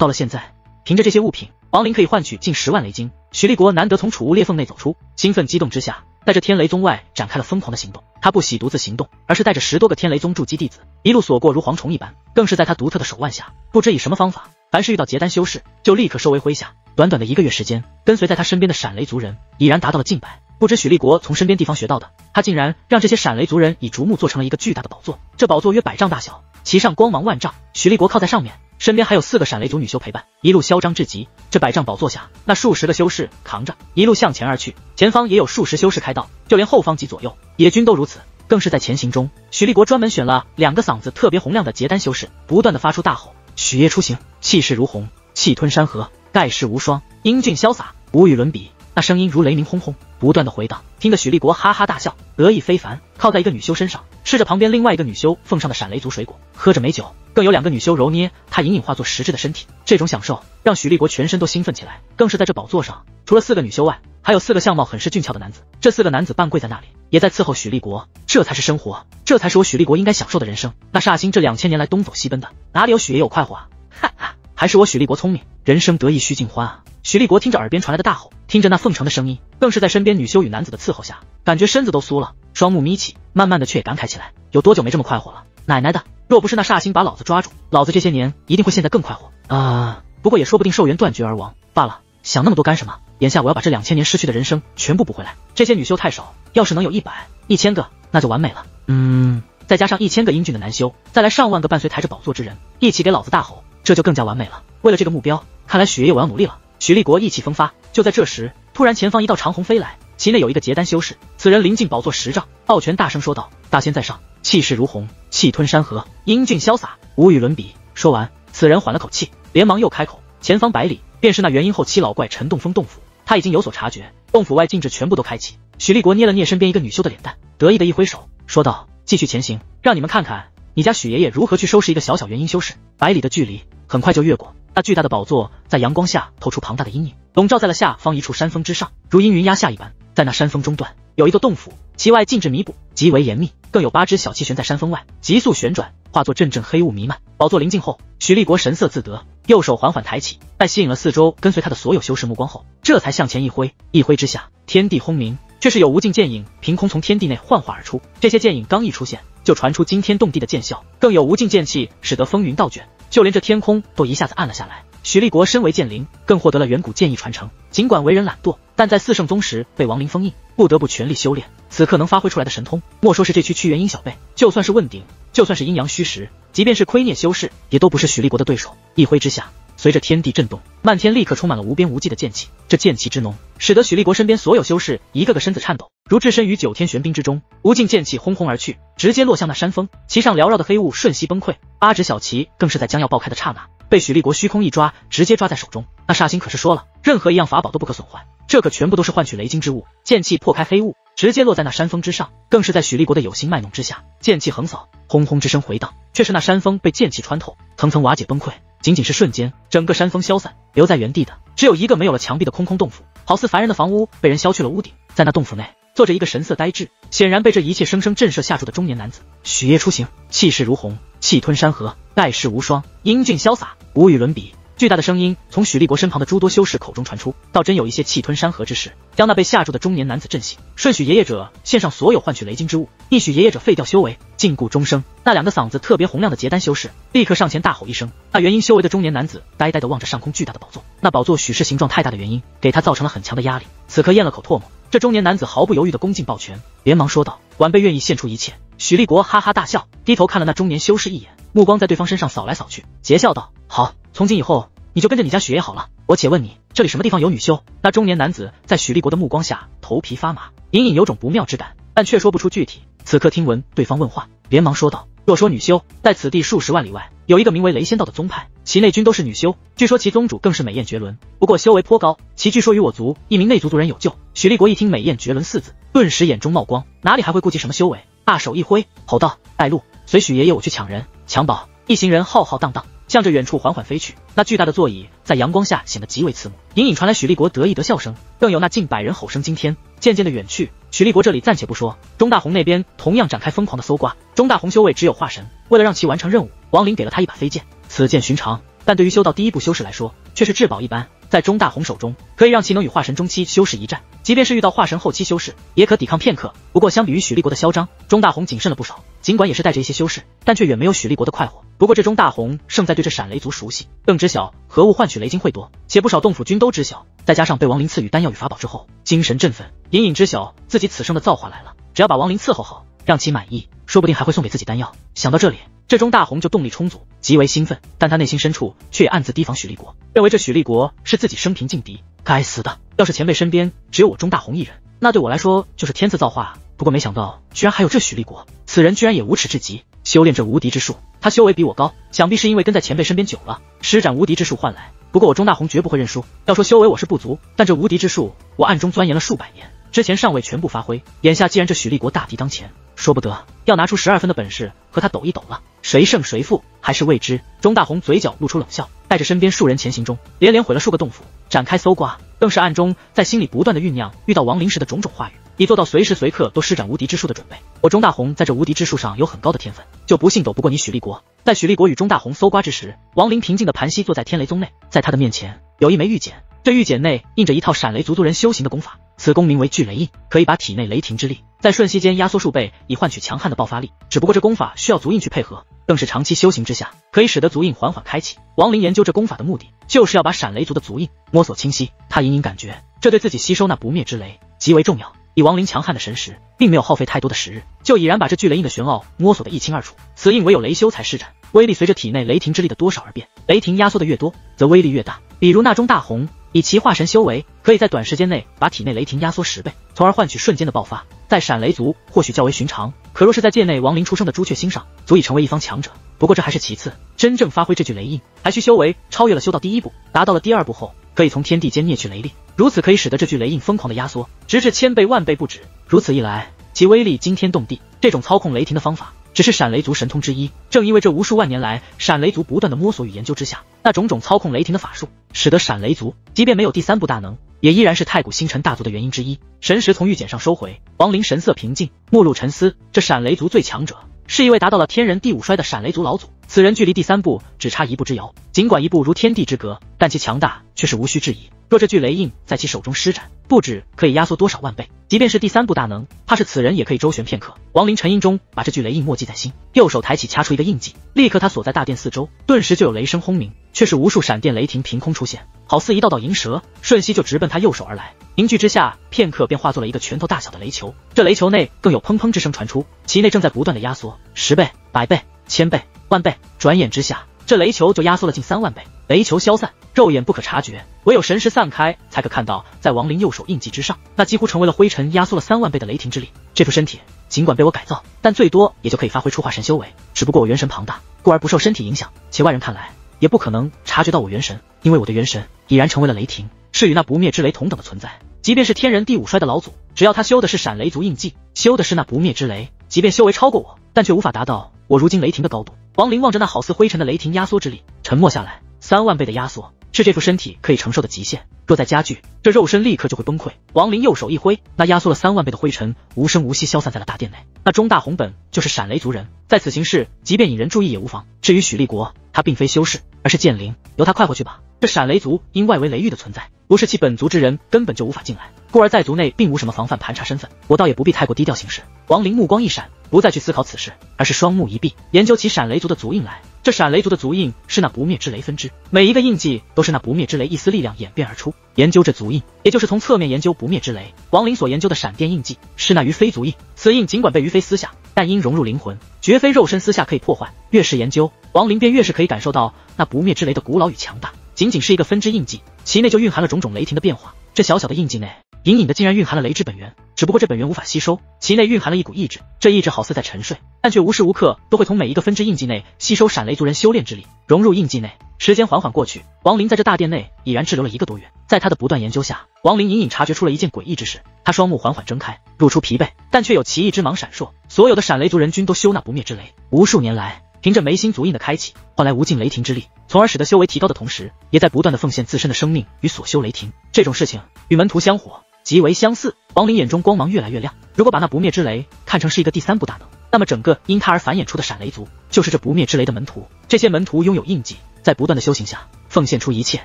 到了现在，凭着这些物品，王林可以换取近十万雷金。许立国难得从储物裂缝内走出，兴奋激动之下，带着天雷宗外展开了疯狂的行动。他不喜独自行动，而是带着十多个天雷宗筑基弟子，一路所过如蝗虫一般。更是在他独特的手腕下，不知以什么方法，凡是遇到结丹修士，就立刻收为麾下。短短的一个月时间，跟随在他身边的闪雷族人已然达到了近百。不知许立国从身边地方学到的，他竟然让这些闪雷族人以竹木做成了一个巨大的宝座。这宝座约百丈大小，其上光芒万丈。许立国靠在上面，身边还有四个闪雷族女修陪伴，一路嚣张至极。这百丈宝座下，那数十个修士扛着，一路向前而去。前方也有数十修士开道，就连后方及左右野军都如此。更是在前行中，许立国专门选了两个嗓子特别洪亮的结丹修士，不断的发出大吼：“许夜出行，气势如虹，气吞山河，盖世无双，英俊潇洒，无与伦比。”那声音如雷鸣轰轰，不断的回荡，听得许立国哈哈大笑，得意非凡。靠在一个女修身上，吃着旁边另外一个女修奉上的闪雷族水果，喝着美酒，更有两个女修揉捏他隐隐化作实质的身体。这种享受让许立国全身都兴奋起来。更是在这宝座上，除了四个女修外，还有四个相貌很是俊俏的男子。这四个男子半跪在那里，也在伺候许立国。这才是生活，这才是我许立国应该享受的人生。那煞星这两千年来东走西奔的，哪里有许爷有快活啊？哈哈，还是我许立国聪明，人生得意须尽欢啊！许立国听着耳边传来的大吼，听着那奉承的声音，更是在身边女修与男子的伺候下，感觉身子都酥了，双目眯起，慢慢的却也感慨起来，有多久没这么快活了？奶奶的，若不是那煞星把老子抓住，老子这些年一定会现在更快活啊！不过也说不定寿元断绝而亡罢了。想那么多干什么？眼下我要把这两千年失去的人生全部补回来。这些女修太少，要是能有一百、一千个，那就完美了。嗯，再加上一千个英俊的男修，再来上万个伴随抬着宝座之人，一起给老子大吼，这就更加完美了。为了这个目标，看来许爷爷我要努力了。许立国意气风发，就在这时，突然前方一道长虹飞来，其内有一个结丹修士，此人临近宝座十丈，抱拳大声说道：“大仙在上，气势如虹，气吞山河，英俊潇洒，无与伦比。”说完，此人缓了口气，连忙又开口：“前方百里，便是那元婴后期老怪陈洞峰洞府。”他已经有所察觉，洞府外禁制全部都开启。许立国捏了捏身边一个女修的脸蛋，得意的一挥手，说道：“继续前行，让你们看看你家许爷爷如何去收拾一个小小元婴修士。”百里的距离很快就越过。那巨大的宝座在阳光下透出庞大的阴影，笼罩在了下方一处山峰之上，如阴云压下一般。在那山峰中段有一座洞府，其外禁制弥补，极为严密，更有八只小气悬在山峰外，急速旋转，化作阵阵黑雾弥漫。宝座临近后，许立国神色自得，右手缓缓抬起，在吸引了四周跟随他的所有修士目光后，这才向前一挥，一挥之下，天地轰鸣，却是有无尽剑影凭空从天地内幻化而出。这些剑影刚一出现，就传出惊天动地的剑啸，更有无尽剑气使得风云倒卷。就连这天空都一下子暗了下来。许立国身为剑灵，更获得了远古剑意传承。尽管为人懒惰，但在四圣宗时被亡灵封印，不得不全力修炼。此刻能发挥出来的神通，莫说是这区区元婴小辈，就算是问鼎，就算是阴阳虚实，即便是亏孽修士，也都不是许立国的对手。一挥之下，随着天地震动，漫天立刻充满了无边无际的剑气。这剑气之浓，使得许立国身边所有修士一个个身子颤抖，如置身于九天玄冰之中。无尽剑气轰轰而去，直接落向那山峰，其上缭绕的黑雾瞬息崩溃。八指小旗更是在将要爆开的刹那，被许立国虚空一抓，直接抓在手中。那煞星可是说了，任何一样法宝都不可损坏，这可全部都是换取雷晶之物。剑气破开黑雾，直接落在那山峰之上，更是在许立国的有心卖弄之下，剑气横扫，轰轰之声回荡，却是那山峰被剑气穿透，层层瓦解崩溃。仅仅是瞬间，整个山峰消散，留在原地的只有一个没有了墙壁的空空洞府，好似凡人的房屋被人削去了屋顶。在那洞府内，坐着一个神色呆滞，显然被这一切生生震慑吓住的中年男子。许夜出行，气势如虹，气吞山河，盖世无双，英俊潇洒，无与伦比。巨大的声音从许立国身旁的诸多修士口中传出，倒真有一些气吞山河之势，将那被吓住的中年男子震醒。顺许爷爷者献上所有换取雷金之物，逆许爷爷者废掉修为，禁锢终生。那两个嗓子特别洪亮的结丹修士立刻上前大吼一声。那元婴修为的中年男子呆呆地望着上空巨大的宝座，那宝座许是形状太大的原因，给他造成了很强的压力。此刻咽了口唾沫，这中年男子毫不犹豫地恭敬抱拳，连忙说道：“晚辈愿意献出一切。”许立国哈哈大笑，低头看了那中年修士一眼，目光在对方身上扫来扫去，桀笑道：“好，从今以后。”你就跟着你家许爷好了。我且问你，这里什么地方有女修？那中年男子在许立国的目光下，头皮发麻，隐隐有种不妙之感，但却说不出具体。此刻听闻对方问话，连忙说道：“若说女修，在此地数十万里外，有一个名为雷仙道的宗派，其内均都是女修。据说其宗主更是美艳绝伦，不过修为颇高。其据说与我族一名内族族人有救。”许立国一听“美艳绝伦”四字，顿时眼中冒光，哪里还会顾及什么修为？大手一挥，吼道：“带路，随许爷爷我去抢人抢宝。”一行人浩浩荡荡。向着远处缓缓飞去，那巨大的座椅在阳光下显得极为刺目，隐隐传来许立国得意的笑声，更有那近百人吼声惊天。渐渐的远去，许立国这里暂且不说，钟大红那边同样展开疯狂的搜刮。钟大红修为只有化神，为了让其完成任务，王林给了他一把飞剑，此剑寻常，但对于修道第一步修士来说，却是至宝一般。在钟大红手中，可以让其能与化神中期修士一战，即便是遇到化神后期修士，也可抵抗片刻。不过，相比于许立国的嚣张，钟大红谨慎了不少。尽管也是带着一些修士，但却远没有许立国的快活。不过，这钟大红胜在对这闪雷族熟悉，更知晓何物换取雷金会多，且不少洞府军都知晓。再加上被亡灵赐予丹药与法宝之后，精神振奋，隐隐知晓自己此生的造化来了。只要把亡灵伺候好，让其满意，说不定还会送给自己丹药。想到这里，这钟大红就动力充足，极为兴奋。但他内心深处却也暗自提防许立国，认为这许立国是自己生平劲敌。该死的！要是前辈身边只有我钟大红一人，那对我来说就是天赐造化。不过没想到，居然还有这许立国，此人居然也无耻至极，修炼这无敌之术。他修为比我高，想必是因为跟在前辈身边久了，施展无敌之术换来。不过我钟大红绝不会认输。要说修为我是不足，但这无敌之术我暗中钻研了数百年，之前尚未全部发挥。眼下既然这许立国大敌当前，说不得要拿出十二分的本事和他斗一斗了。谁胜谁负还是未知。钟大红嘴角露出冷笑，带着身边数人前行中，连连毁了数个洞府，展开搜刮，更是暗中在心里不断的酝酿遇到亡灵时的种种话语，以做到随时随刻都施展无敌之术的准备。我钟大红在这无敌之术上有很高的天分，就不信斗不过你许立国。在许立国与钟大红搜刮之时，王林平静的盘膝坐在天雷宗内，在他的面前有一枚玉简，这玉简内印着一套闪雷族族人修行的功法，此功名为聚雷印，可以把体内雷霆之力在瞬息间压缩数倍，以换取强悍的爆发力。只不过这功法需要足印去配合，更是长期修行之下，可以使得足印缓缓开启。王林研究这功法的目的，就是要把闪雷族的足印摸索清晰。他隐隐感觉，这对自己吸收那不灭之雷极为重要。以亡灵强悍的神识，并没有耗费太多的时日，就已然把这巨雷印的玄奥摸索得一清二楚。此印唯有雷修才施展，威力随着体内雷霆之力的多少而变。雷霆压缩的越多，则威力越大。比如那中大红，以其化神修为，可以在短时间内把体内雷霆压缩十倍，从而换取瞬间的爆发。在闪雷族或许较为寻常，可若是在界内亡灵出生的朱雀星上，足以成为一方强者。不过这还是其次，真正发挥这具雷印，还需修为超越了修到第一步，达到了第二步后，可以从天地间灭去雷力。如此可以使得这具雷印疯狂的压缩，直至千倍万倍不止。如此一来，其威力惊天动地。这种操控雷霆的方法，只是闪雷族神通之一。正因为这无数万年来，闪雷族不断的摸索与研究之下，那种种操控雷霆的法术，使得闪雷族即便没有第三部大能，也依然是太古星辰大族的原因之一。神识从玉简上收回，王灵神色平静，目露沉思。这闪雷族最强者。是一位达到了天人第五衰的闪雷族老祖，此人距离第三步只差一步之遥。尽管一步如天地之隔，但其强大却是无需质疑。若这具雷印在其手中施展，不止可以压缩多少万倍，即便是第三步大能，怕是此人也可以周旋片刻。王林沉吟中，把这具雷印默记在心，右手抬起掐出一个印记，立刻他所在大殿四周顿时就有雷声轰鸣，却是无数闪电雷霆凭空出现，好似一道道银蛇，瞬息就直奔他右手而来。凝聚之下，片刻便化作了一个拳头大小的雷球。这雷球内更有砰砰之声传出，其内正在不断的压缩，十倍、百倍、千倍、万倍。转眼之下，这雷球就压缩了近三万倍。雷球消散，肉眼不可察觉，唯有神识散开，才可看到在亡灵右手印记之上，那几乎成为了灰尘，压缩了三万倍的雷霆之力。这副身体尽管被我改造，但最多也就可以发挥出化神修为。只不过我元神庞大，故而不受身体影响，且外人看来也不可能察觉到我元神，因为我的元神已然成为了雷霆。是与那不灭之雷同等的存在，即便是天人第五衰的老祖，只要他修的是闪雷族印记，修的是那不灭之雷，即便修为超过我，但却无法达到我如今雷霆的高度。王林望着那好似灰尘的雷霆压缩之力，沉默下来。三万倍的压缩是这副身体可以承受的极限，若再加剧，这肉身立刻就会崩溃。王林右手一挥，那压缩了三万倍的灰尘无声无息消散在了大殿内。那钟大红本就是闪雷族人，在此行事，即便引人注意也无妨。至于许立国，他并非修士，而是剑灵，由他快活去吧。这闪雷族因外围雷域的存在，不是其本族之人根本就无法进来，故而在族内并无什么防范盘查身份。我倒也不必太过低调行事。王灵目光一闪，不再去思考此事，而是双目一闭，研究起闪雷族的足印来。这闪雷族的足印是那不灭之雷分支，每一个印记都是那不灭之雷一丝力量演变而出。研究这足印，也就是从侧面研究不灭之雷。王林所研究的闪电印记是那于飞足印，此印尽管被于飞撕下，但因融入灵魂，绝非肉身撕下可以破坏。越是研究，王林便越是可以感受到那不灭之雷的古老与强大。仅仅是一个分支印记，其内就蕴含了种种雷霆的变化。这小小的印记内，隐隐的竟然蕴含了雷之本源。只不过这本源无法吸收，其内蕴含了一股意志，这意志好似在沉睡，但却无时无刻都会从每一个分支印记内吸收闪雷族人修炼之力，融入印记内。时间缓缓过去，王林在这大殿内已然滞留了一个多月。在他的不断研究下，王林隐隐察觉出了一件诡异之事。他双目缓缓睁开，露出疲惫，但却有奇异之芒闪烁。所有的闪雷族人均都修那不灭之雷，无数年来。凭着眉心足印的开启，换来无尽雷霆之力，从而使得修为提高的同时，也在不断的奉献自身的生命与所修雷霆。这种事情与门徒香火极为相似。王林眼中光芒越来越亮。如果把那不灭之雷看成是一个第三部大能，那么整个因他而繁衍出的闪雷族，就是这不灭之雷的门徒。这些门徒拥有印记，在不断的修行下奉献出一切，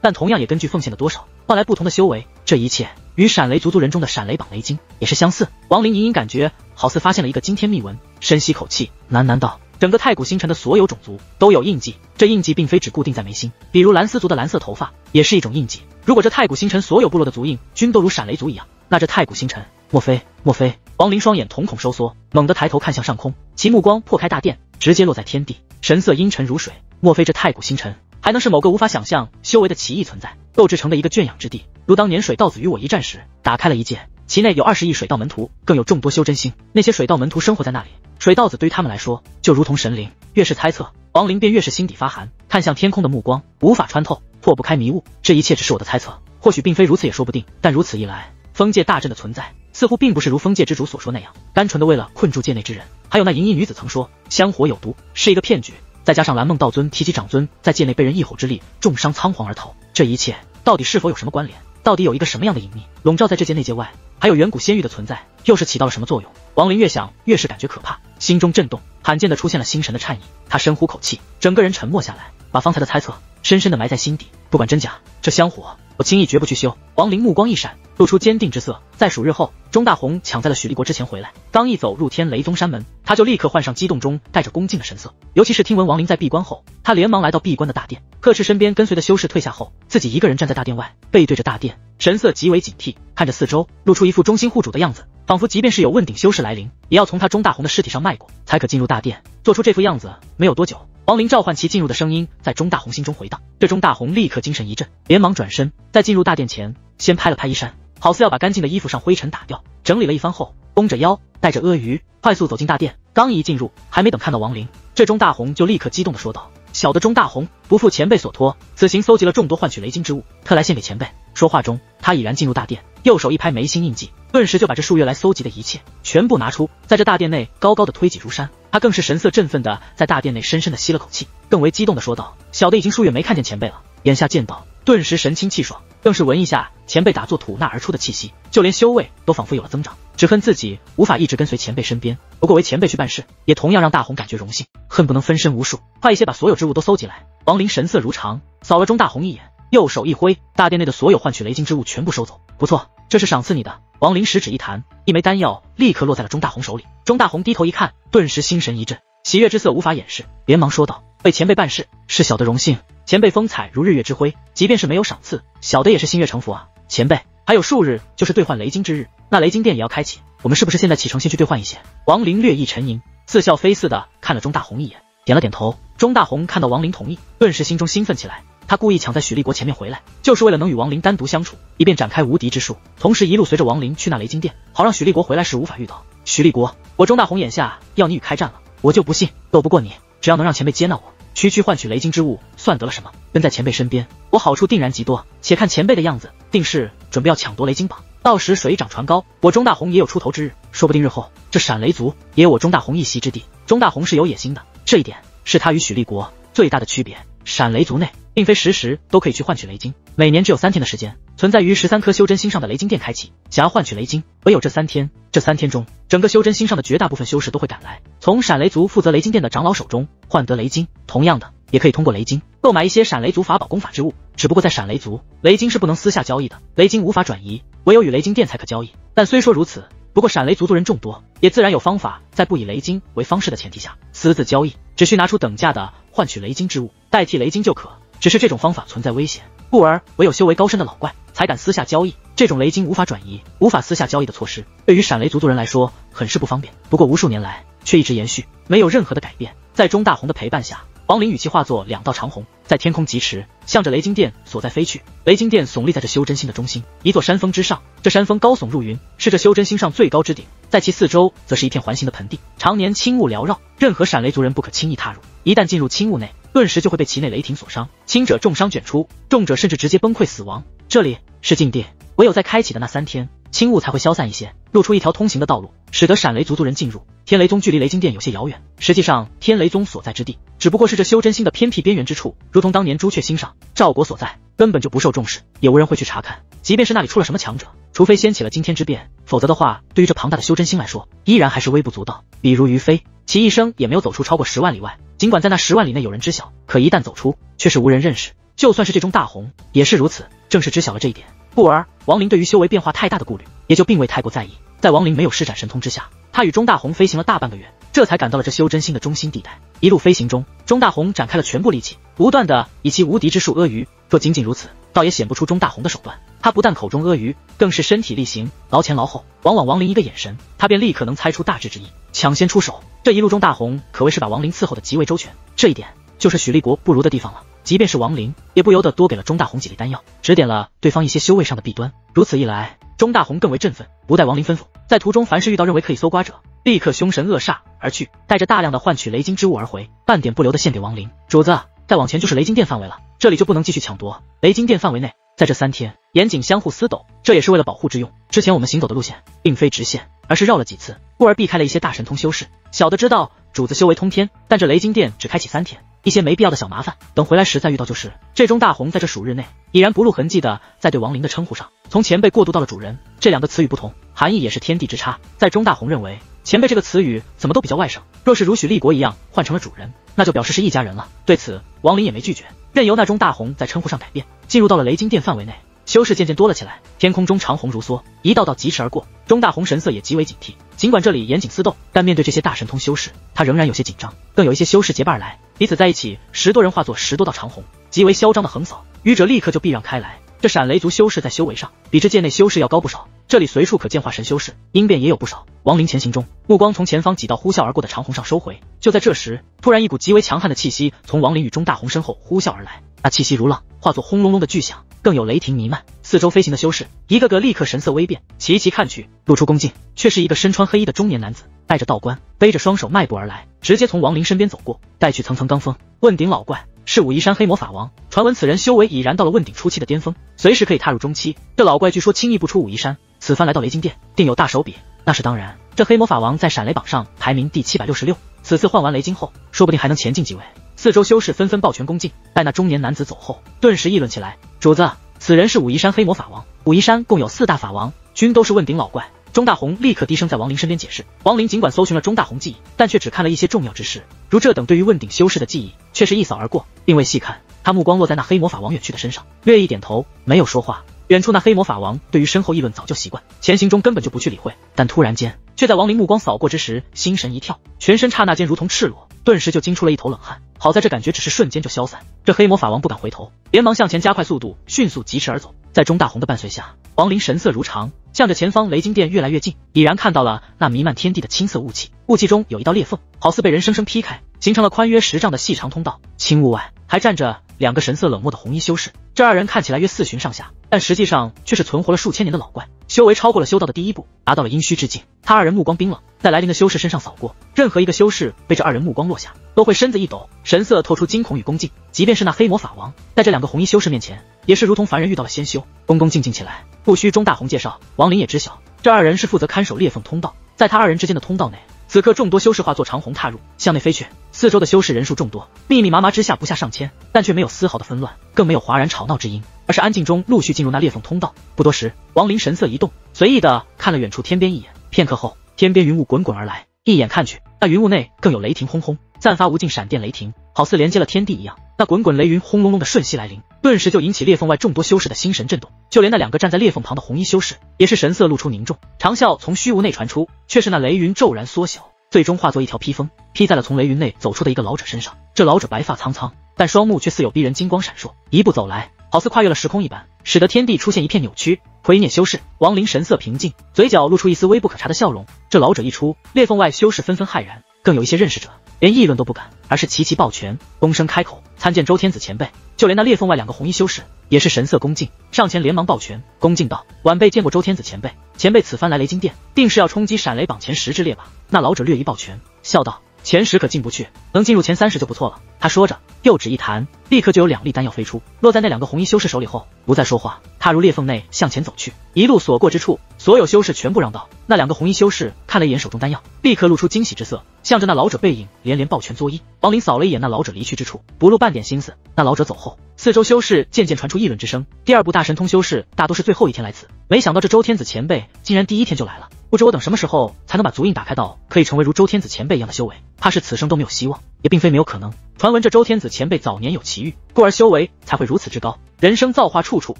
但同样也根据奉献的多少换来不同的修为。这一切与闪雷族族人中的闪雷榜雷晶也是相似。王林隐隐感觉好似发现了一个惊天秘闻，深吸口气，喃喃道：“整个太古星辰的所有种族都有印记，这印记并非只固定在眉心，比如蓝丝族的蓝色头发也是一种印记。如果这太古星辰所有部落的族印均都如闪雷族一样，那这太古星辰莫非莫非？”王林双眼瞳孔收缩，猛地抬头看向上空，其目光破开大殿，直接落在天地，神色阴沉如水。莫非这太古星辰还能是某个无法想象修为的奇异存在，构制成的一个圈养之地？如当年水道子与我一战时，打开了一界，其内有二十亿水道门徒，更有众多修真星。那些水道门徒生活在那里，水道子对于他们来说就如同神灵。越是猜测，王林便越是心底发寒，看向天空的目光无法穿透，破不开迷雾。这一切只是我的猜测，或许并非如此也说不定。但如此一来，封界大阵的存在。似乎并不是如封界之主所说那样，单纯的为了困住界内之人。还有那银翼女子曾说香火有毒，是一个骗局。再加上蓝梦道尊提及长尊在界内被人一吼之力重伤仓皇而逃，这一切到底是否有什么关联？到底有一个什么样的隐秘笼罩在这界内界外？还有远古仙域的存在，又是起到了什么作用？王林越想越是感觉可怕，心中震动，罕见的出现了心神的颤意。他深呼口气，整个人沉默下来，把方才的猜测深深的埋在心底。不管真假，这香火我轻易绝不去修。王林目光一闪。露出坚定之色。在数日后，钟大红抢在了许立国之前回来，刚一走入天雷宗山门，他就立刻换上激动中带着恭敬的神色。尤其是听闻王林在闭关后，他连忙来到闭关的大殿。呵斥身边跟随的修士退下后，自己一个人站在大殿外，背对着大殿，神色极为警惕，看着四周，露出一副忠心护主的样子，仿佛即便是有问鼎修士来临，也要从他钟大红的尸体上迈过，才可进入大殿。做出这副样子，没有多久，王林召唤其进入的声音在钟大红心中回荡。这钟大红立刻精神一振，连忙转身，在进入大殿前，先拍了拍衣衫。好似要把干净的衣服上灰尘打掉，整理了一番后，弓着腰，带着阿谀，快速走进大殿。刚一进入，还没等看到王林，这钟大红就立刻激动的说道：“小的钟大红不负前辈所托，此行搜集了众多换取雷金之物，特来献给前辈。”说话中，他已然进入大殿，右手一拍眉心印记，顿时就把这数月来搜集的一切全部拿出，在这大殿内高高的推挤如山。他更是神色振奋的在大殿内深深的吸了口气，更为激动的说道：“小的已经数月没看见前辈了，眼下见到，顿时神清气爽。”更是闻一下前辈打坐吐纳而出的气息，就连修为都仿佛有了增长。只恨自己无法一直跟随前辈身边，不过为前辈去办事，也同样让大红感觉荣幸，恨不能分身无术，快一些把所有之物都搜集来。王林神色如常，扫了钟大红一眼，右手一挥，大殿内的所有换取雷晶之物全部收走。不错，这是赏赐你的。王林食指一弹，一枚丹药立刻落在了钟大红手里。钟大红低头一看，顿时心神一震，喜悦之色无法掩饰，连忙说道：“为前辈办事，是小的荣幸。”前辈风采如日月之辉，即便是没有赏赐，小的也是心悦诚服啊。前辈，还有数日就是兑换雷金之日，那雷金殿也要开启，我们是不是现在启程先去兑换一些？王林略一沉吟，似笑非似的看了钟大红一眼，点了点头。钟大红看到王林同意，顿时心中兴奋起来。他故意抢在许立国前面回来，就是为了能与王林单独相处，以便展开无敌之术，同时一路随着王林去那雷金殿，好让许立国回来时无法遇到。许立国，我钟大红眼下要你与开战了，我就不信斗不过你。只要能让前辈接纳我。区区换取雷金之物，算得了什么？跟在前辈身边，我好处定然极多。且看前辈的样子，定是准备要抢夺雷金榜。到时水涨船高，我钟大红也有出头之日。说不定日后这闪雷族也有我钟大红一席之地。钟大红是有野心的，这一点是他与许立国最大的区别。闪雷族内并非时时都可以去换取雷晶，每年只有三天的时间，存在于十三颗修真星上的雷晶殿开启。想要换取雷晶，唯有这三天。这三天中，整个修真星上的绝大部分修士都会赶来，从闪雷族负责雷晶殿的长老手中换得雷晶。同样的，也可以通过雷晶购买一些闪雷族法宝、功法之物。只不过在闪雷族，雷晶是不能私下交易的，雷晶无法转移，唯有与雷晶殿才可交易。但虽说如此，不过闪雷族族人众多，也自然有方法，在不以雷晶为方式的前提下私自交易，只需拿出等价的换取雷晶之物代替雷晶就可。只是这种方法存在危险，故而唯有修为高深的老怪才敢私下交易。这种雷金无法转移、无法私下交易的措施，对于闪雷族族人来说很是不方便。不过无数年来却一直延续，没有任何的改变。在钟大红的陪伴下。王林与其化作两道长虹，在天空疾驰，向着雷金殿所在飞去。雷金殿耸立在这修真星的中心，一座山峰之上。这山峰高耸入云，是这修真星上最高之顶。在其四周，则是一片环形的盆地，常年轻雾缭绕，任何闪雷族人不可轻易踏入。一旦进入轻雾内，顿时就会被其内雷霆所伤，轻者重伤卷出，重者甚至直接崩溃死亡。这里是禁地，唯有在开启的那三天。轻雾才会消散一些，露出一条通行的道路，使得闪雷族族人进入天雷宗。距离雷金殿有些遥远，实际上天雷宗所在之地只不过是这修真星的偏僻边缘之处，如同当年朱雀星上赵国所在，根本就不受重视，也无人会去查看。即便是那里出了什么强者，除非掀起了惊天之变，否则的话，对于这庞大的修真星来说，依然还是微不足道。比如于飞。其一生也没有走出超过十万里外。尽管在那十万里内有人知晓，可一旦走出，却是无人认识。就算是这中大红也是如此。正是知晓了这一点，故而王林对于修为变化太大的顾虑，也就并未太过在意。在王林没有施展神通之下，他与钟大红飞行了大半个月，这才赶到了这修真心的中心地带。一路飞行中，钟大红展开了全部力气，不断的以其无敌之术阿谀。若仅仅如此，倒也显不出钟大红的手段。他不但口中阿谀，更是身体力行，劳前劳后，往往王林一个眼神，他便立刻能猜出大致之意，抢先出手。这一路钟大红可谓是把王林伺候的极为周全，这一点就是许立国不如的地方了。即便是王林，也不由得多给了钟大红几粒丹药，指点了对方一些修为上的弊端。如此一来，钟大红更为振奋，不待王林吩咐，在途中凡是遇到认为可以搜刮者，立刻凶神恶煞而去，带着大量的换取雷晶之物而回，半点不留的献给王林主子。再往前就是雷晶殿范围了，这里就不能继续抢夺。雷晶殿范围内，在这三天，严谨相互厮斗，这也是为了保护之用。之前我们行走的路线并非直线，而是绕了几次，故而避开了一些大神通修士。小的知道主子修为通天，但这雷晶殿只开启三天。一些没必要的小麻烦，等回来时再遇到就是。这钟大红在这数日内，已然不露痕迹的在对王林的称呼上，从前辈过渡到了主人，这两个词语不同，含义也是天地之差。在钟大红认为，前辈这个词语怎么都比较外省，若是如许立国一样换成了主人，那就表示是一家人了。对此，王林也没拒绝，任由那中大红在称呼上改变。进入到了雷金殿范围内，修士渐渐多了起来，天空中长虹如梭，一道道疾驰而过。钟大红神色也极为警惕，尽管这里严谨厮斗，但面对这些大神通修士，他仍然有些紧张。更有一些修士结伴而来。彼此在一起，十多人化作十多道长虹，极为嚣张的横扫，愚者立刻就避让开来。这闪雷族修士在修为上，比这界内修士要高不少。这里随处可见化神修士，应变也有不少。亡灵前行中，目光从前方几道呼啸而过的长虹上收回。就在这时，突然一股极为强悍的气息从亡灵与钟大红身后呼啸而来，那气息如浪，化作轰隆隆的巨响，更有雷霆弥漫。四周飞行的修士一个个立刻神色微变，齐齐看去，露出恭敬，却是一个身穿黑衣的中年男子，戴着道冠，背着双手迈步而来。直接从王林身边走过，带去层层罡风。问鼎老怪是武夷山黑魔法王，传闻此人修为已然到了问鼎初期的巅峰，随时可以踏入中期。这老怪据说轻易不出武夷山，此番来到雷金殿，定有大手笔。那是当然，这黑魔法王在闪雷榜上排名第七百六十六，此次换完雷晶后，说不定还能前进几位。四周修士纷纷抱拳恭敬。待那中年男子走后，顿时议论起来：主子，此人是武夷山黑魔法王。武夷山共有四大法王，均都是问鼎老怪。钟大红立刻低声在王林身边解释。王林尽管搜寻了钟大红记忆，但却只看了一些重要之事，如这等对于问鼎修士的记忆，却是一扫而过，并未细看。他目光落在那黑魔法王远去的身上，略一点头，没有说话。远处那黑魔法王对于身后议论早就习惯，前行中根本就不去理会。但突然间，却在王林目光扫过之时，心神一跳，全身刹那间如同赤裸，顿时就惊出了一头冷汗。好在这感觉只是瞬间就消散。这黑魔法王不敢回头，连忙向前加快速度，迅速疾驰而走。在钟大红的伴随下，王林神色如常。向着前方雷金殿越来越近，已然看到了那弥漫天地的青色雾气，雾气中有一道裂缝，好似被人生生劈开，形成了宽约十丈的细长通道。青雾外还站着两个神色冷漠的红衣修士，这二人看起来约四旬上下，但实际上却是存活了数千年的老怪，修为超过了修道的第一步，达到了阴虚之境。他二人目光冰冷，在来临的修士身上扫过，任何一个修士被这二人目光落下，都会身子一抖，神色透出惊恐与恭敬。即便是那黑魔法王，在这两个红衣修士面前，也是如同凡人遇到了仙修，恭恭敬敬起来。不需钟大红介绍，王林也知晓，这二人是负责看守裂缝通道。在他二人之间的通道内，此刻众多修士化作长虹踏入，向内飞去。四周的修士人数众多，密密麻麻之下不下上千，但却没有丝毫的纷乱，更没有哗然吵闹之音，而是安静中陆续进入那裂缝通道。不多时，王林神色一动，随意的看了远处天边一眼。片刻后，天边云雾滚滚而来，一眼看去，那云雾内更有雷霆轰轰，散发无尽闪电雷霆，好似连接了天地一样。那滚滚雷云轰隆隆的瞬息来临。顿时就引起裂缝外众多修士的心神震动，就连那两个站在裂缝旁的红衣修士也是神色露出凝重，长啸从虚无内传出，却是那雷云骤然缩小，最终化作一条披风，披在了从雷云内走出的一个老者身上。这老者白发苍苍，但双目却似有逼人金光闪烁，一步走来，好似跨越了时空一般，使得天地出现一片扭曲。奎涅修士王林神色平静，嘴角露出一丝微不可察的笑容。这老者一出，裂缝外修士纷纷骇然，更有一些认识者连议论都不敢，而是齐齐抱拳，躬身开口参见周天子前辈。就连那裂缝外两个红衣修士也是神色恭敬，上前连忙抱拳，恭敬道：“晚辈见过周天子前辈，前辈此番来雷金殿，定是要冲击闪雷榜前十之列吧？”那老者略一抱拳，笑道。前十可进不去，能进入前三十就不错了。他说着，右指一弹，立刻就有两粒丹药飞出，落在那两个红衣修士手里后，不再说话，踏入裂缝内向前走去。一路所过之处，所有修士全部让道。那两个红衣修士看了一眼手中丹药，立刻露出惊喜之色，向着那老者背影连连抱拳作揖。王林扫了一眼那老者离去之处，不露半点心思。那老者走后，四周修士渐渐传出议论之声。第二部大神通修士大多是最后一天来此，没想到这周天子前辈竟然第一天就来了。不知我等什么时候才能把足印打开到可以成为如周天子前辈一样的修为？怕是此生都没有希望，也并非没有可能。传闻这周天子前辈早年有奇遇，故而修为才会如此之高。人生造化处处，